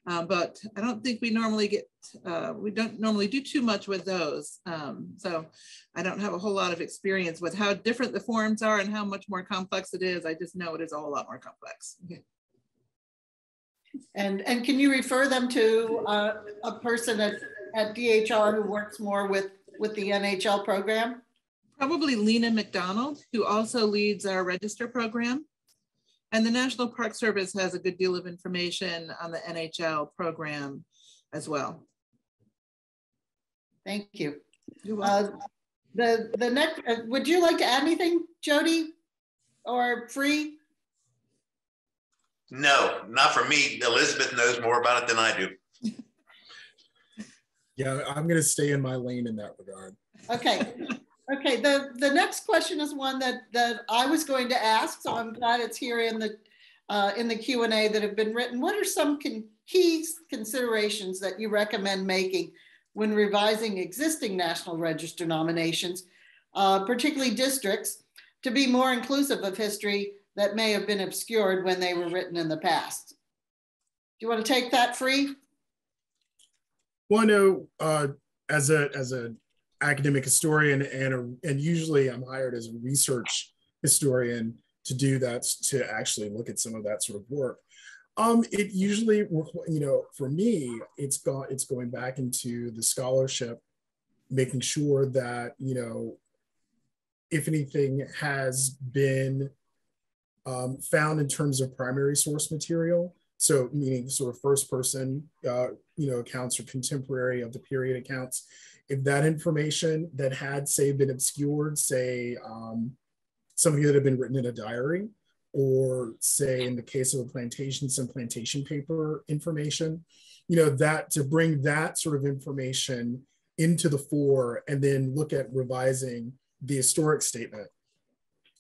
Um, but I don't think we normally get, uh, we don't normally do too much with those. Um, so I don't have a whole lot of experience with how different the forms are and how much more complex it is. I just know it is a lot more complex. And, and can you refer them to uh, a person at, at DHR who works more with, with the NHL program? Probably Lena McDonald, who also leads our register program. And the National Park Service has a good deal of information on the NHL program as well. Thank you. Uh, the the next, uh, would you like to add anything, Jody or Free? No, not for me. Elizabeth knows more about it than I do. yeah, I'm going to stay in my lane in that regard. Okay. Okay, the, the next question is one that, that I was going to ask, so I'm glad it's here in the, uh, in the Q&A that have been written. What are some con key considerations that you recommend making when revising existing National Register nominations, uh, particularly districts, to be more inclusive of history that may have been obscured when they were written in the past? Do you want to take that free? Well, I know uh, as a as a academic historian and a, and usually I'm hired as a research historian to do that to actually look at some of that sort of work. Um, it usually, you know, for me, it's gone. It's going back into the scholarship, making sure that you know, if anything has been um, found in terms of primary source material, so meaning sort of first person, uh, you know, accounts or contemporary of the period accounts, if that information that had, say, been obscured, say, um, something that had been written in a diary, or say, in the case of a plantation, some plantation paper information, you know, that to bring that sort of information into the fore and then look at revising the historic statement,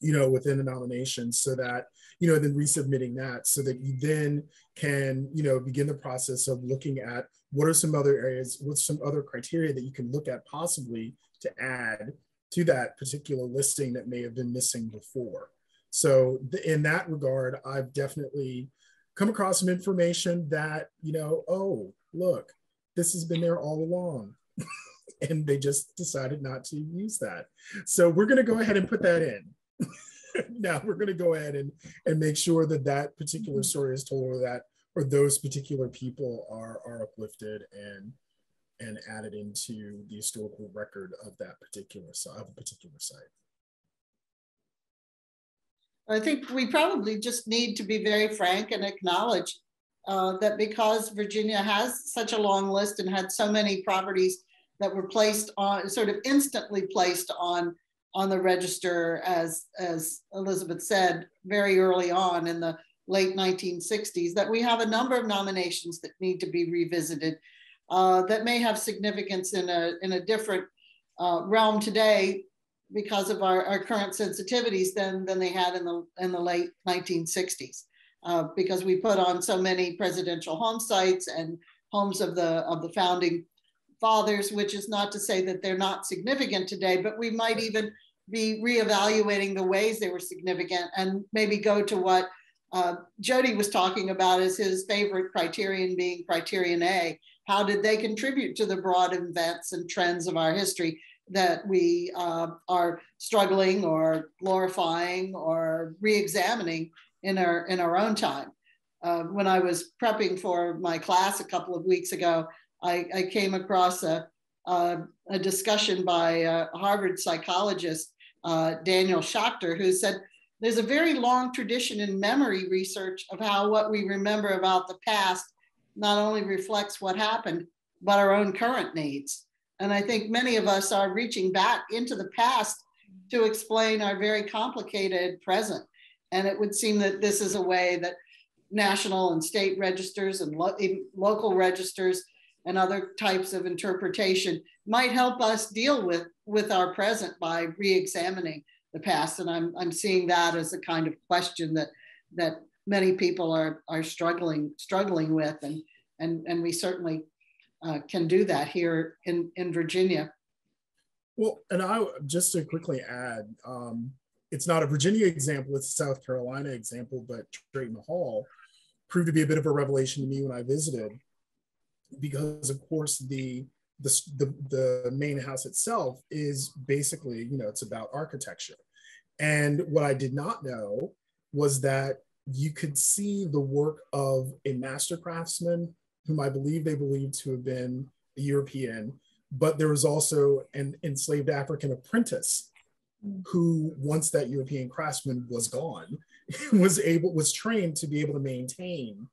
you know, within the nomination so that, you know, then resubmitting that so that you then can, you know, begin the process of looking at what are some other areas, what's some other criteria that you can look at possibly to add to that particular listing that may have been missing before. So in that regard, I've definitely come across some information that, you know, oh, look, this has been there all along. and they just decided not to use that. So we're going to go ahead and put that in. now we're going to go ahead and, and make sure that that particular mm-hmm. story is told or that or those particular people are, are uplifted and and added into the historical record of that particular of a particular site. I think we probably just need to be very frank and acknowledge uh, that because Virginia has such a long list and had so many properties that were placed on, sort of instantly placed on on the register, as as Elizabeth said, very early on in the late 1960s, that we have a number of nominations that need to be revisited uh, that may have significance in a in a different uh, realm today because of our, our current sensitivities than than they had in the in the late 1960s. Uh, because we put on so many presidential home sites and homes of the of the founding fathers, which is not to say that they're not significant today, but we might even be reevaluating the ways they were significant and maybe go to what uh, Jody was talking about as his favorite criterion being criterion A. How did they contribute to the broad events and trends of our history that we uh, are struggling or glorifying or re-examining in our in our own time? Uh, when I was prepping for my class a couple of weeks ago, I, I came across a, a, a discussion by a Harvard psychologist, uh, Daniel Schacter, who said there's a very long tradition in memory research of how what we remember about the past not only reflects what happened, but our own current needs. And I think many of us are reaching back into the past to explain our very complicated present. And it would seem that this is a way that national and state registers and lo local registers and other types of interpretation might help us deal with, with our present by re-examining the past. And I'm, I'm seeing that as a kind of question that, that many people are, are struggling, struggling with. And, and, and we certainly uh, can do that here in, in Virginia. Well, and I just to quickly add, um, it's not a Virginia example, it's a South Carolina example, but Drayton Hall proved to be a bit of a revelation to me when I visited because of course the, the the the main house itself is basically you know it's about architecture and what i did not know was that you could see the work of a master craftsman whom i believe they believed to have been a european but there was also an enslaved african apprentice who once that european craftsman was gone was able was trained to be able to maintain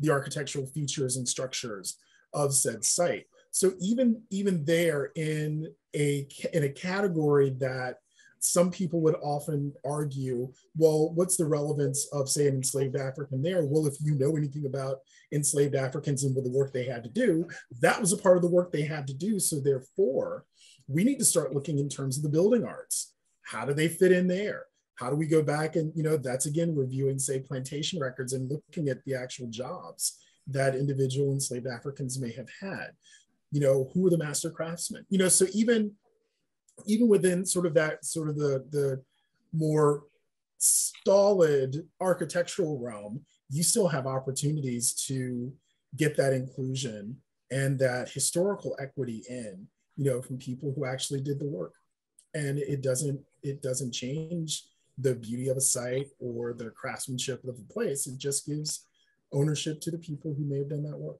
the architectural features and structures of said site. So even even there in a in a category that some people would often argue, well, what's the relevance of say an enslaved African there? Well, if you know anything about enslaved Africans and the work they had to do, that was a part of the work they had to do. So therefore, we need to start looking in terms of the building arts. How do they fit in there? How do we go back and, you know, that's again reviewing, say, plantation records and looking at the actual jobs that individual enslaved Africans may have had. You know, who were the master craftsmen? You know, so even even within sort of that sort of the the more stolid architectural realm, you still have opportunities to get that inclusion and that historical equity in, you know, from people who actually did the work. And it doesn't it doesn't change the beauty of a site or the craftsmanship of the place. It just gives ownership to the people who may have done that work.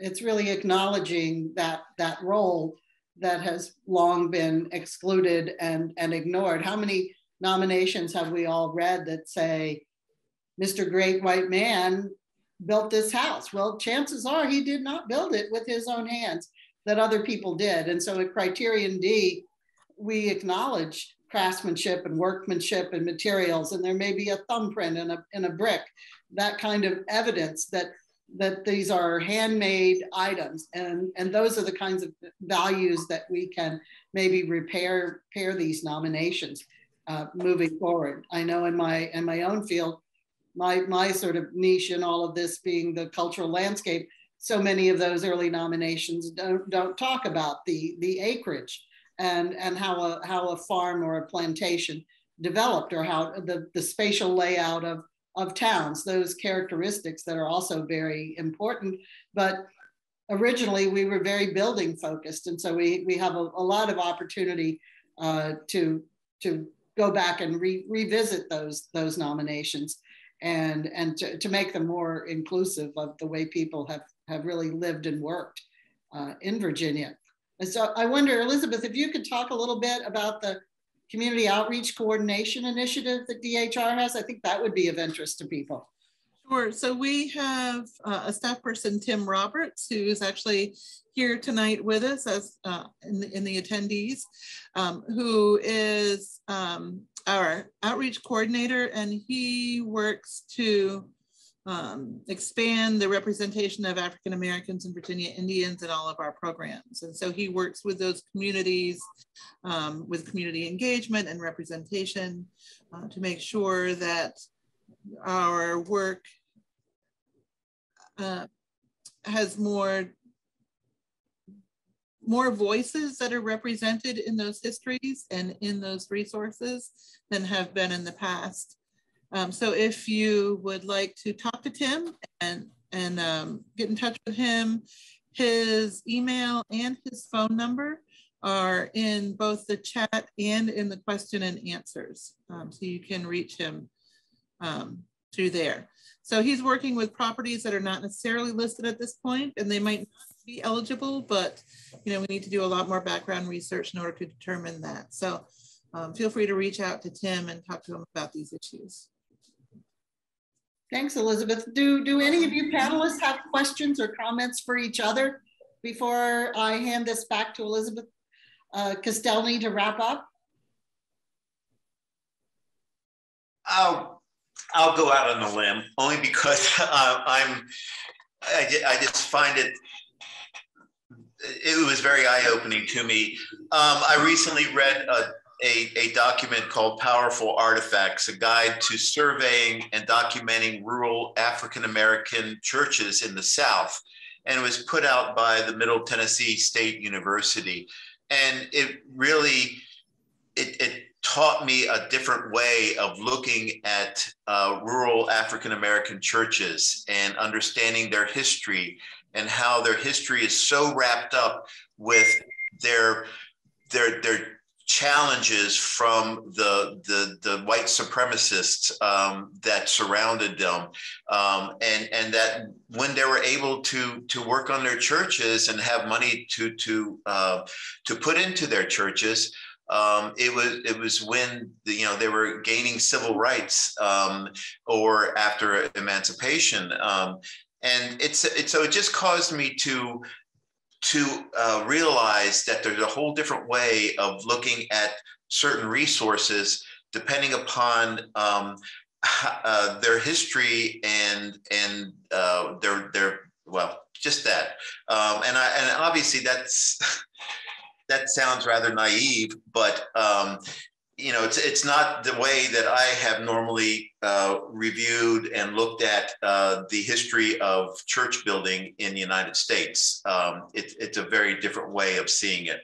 It's really acknowledging that that role that has long been excluded and, and ignored. How many nominations have we all read that say, Mr. Great White Man built this house? Well, chances are he did not build it with his own hands, that other people did. And so at Criterion D, we acknowledge craftsmanship and workmanship and materials, and there may be a thumbprint in a, in a brick that kind of evidence that that these are handmade items and and those are the kinds of values that we can maybe repair pair these nominations uh, moving forward. I know in my in my own field, my my sort of niche in all of this being the cultural landscape, so many of those early nominations don't don't talk about the the acreage and and how a how a farm or a plantation developed or how the the spatial layout of of towns those characteristics that are also very important but originally we were very building focused and so we we have a, a lot of opportunity uh, to to go back and re, revisit those those nominations and and to, to make them more inclusive of the way people have have really lived and worked uh, in Virginia. And so I wonder, Elizabeth, if you could talk a little bit about the community outreach coordination initiative that DHR has, I think that would be of interest to people. Sure. So we have uh, a staff person, Tim Roberts, who is actually here tonight with us as uh, in, the, in, the, attendees, um, who is um, our outreach coordinator, and he works to um, expand the representation of African Americans and Virginia Indians in all of our programs. And so he works with those communities um, with community engagement and representation uh, to make sure that our work uh, has more more voices that are represented in those histories and in those resources than have been in the past. Um, so if you would like to talk to Tim and, and um, get in touch with him, his email and his phone number are in both the chat and in the question and answers. Um, so you can reach him um, through there. So he's working with properties that are not necessarily listed at this point and they might not be eligible, but you know, we need to do a lot more background research in order to determine that. So um, feel free to reach out to Tim and talk to him about these issues. Thanks, Elizabeth. Do, do any of you panelists have questions or comments for each other before I hand this back to Elizabeth uh, Kostelny to wrap up? I'll, I'll go out on a limb only because uh, I'm, I, I just find it, it was very eye-opening to me. Um, I recently read a a, a document called Powerful Artifacts, a guide to surveying and documenting rural African American churches in the South. And it was put out by the Middle Tennessee State University. And it really, it, it taught me a different way of looking at uh, rural African American churches and understanding their history and how their history is so wrapped up with their their their challenges from the the, the white supremacists um, that surrounded them, um, and and that when they were able to to work on their churches and have money to to uh, to put into their churches. Um, it was it was when the, you know they were gaining civil rights um, or after emancipation, um, and it's it, so it just caused me to to uh, realize that there's a whole different way of looking at certain resources depending upon um, uh, their history and and uh, their their well just that. Um, and I and obviously that's that sounds rather naive but um, you know, it's it's not the way that I have normally uh, reviewed and looked at uh, the history of church building in the United States. Um, it, it's a very different way of seeing it,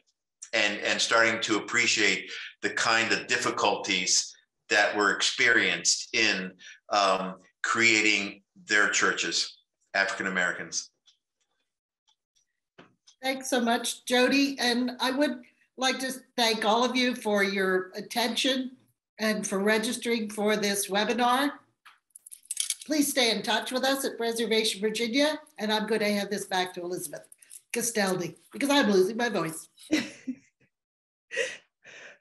and and starting to appreciate the kind of difficulties that were experienced in um, creating their churches, African Americans. Thanks so much, Jody. And I would like to thank all of you for your attention and for registering for this webinar. Please stay in touch with us at Preservation Virginia, and I'm going to hand this back to Elizabeth Kostelny because I'm losing my voice.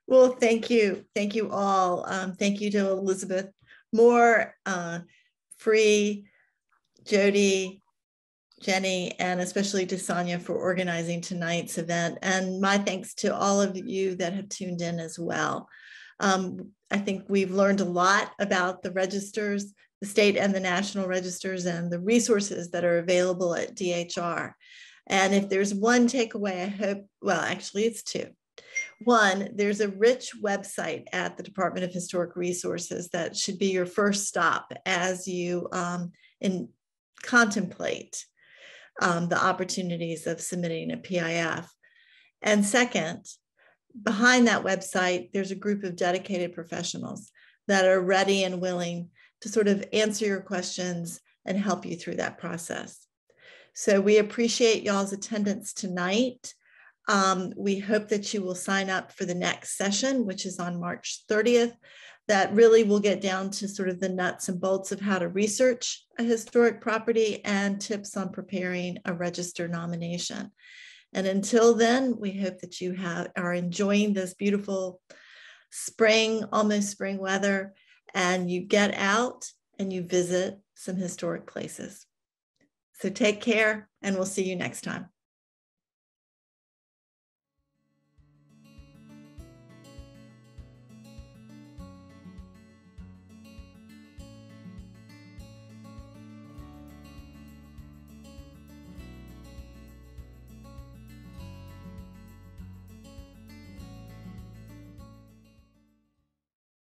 well, thank you. Thank you all. Um, thank you to Elizabeth Moore, uh, Free, Jody, Jenny, and especially to Sonia for organizing tonight's event. And my thanks to all of you that have tuned in as well. Um, I think we've learned a lot about the registers, the state and the national registers, and the resources that are available at DHR. And if there's one takeaway, I hope, well, actually, it's two. one, there's a rich website at the Department of Historic Resources that should be your first stop as you um, in, contemplate um, the opportunities of submitting a PIF. And second, behind that website, there's a group of dedicated professionals that are ready and willing to sort of answer your questions and help you through that process. So we appreciate y'all's attendance tonight. Um, we hope that you will sign up for the next session, which is on March 30th. That really will get down to sort of the nuts and bolts of how to research a historic property and tips on preparing a register nomination. And until then, we hope that you have, are enjoying this beautiful spring, almost spring weather, and you get out and you visit some historic places. So take care, and we'll see you next time.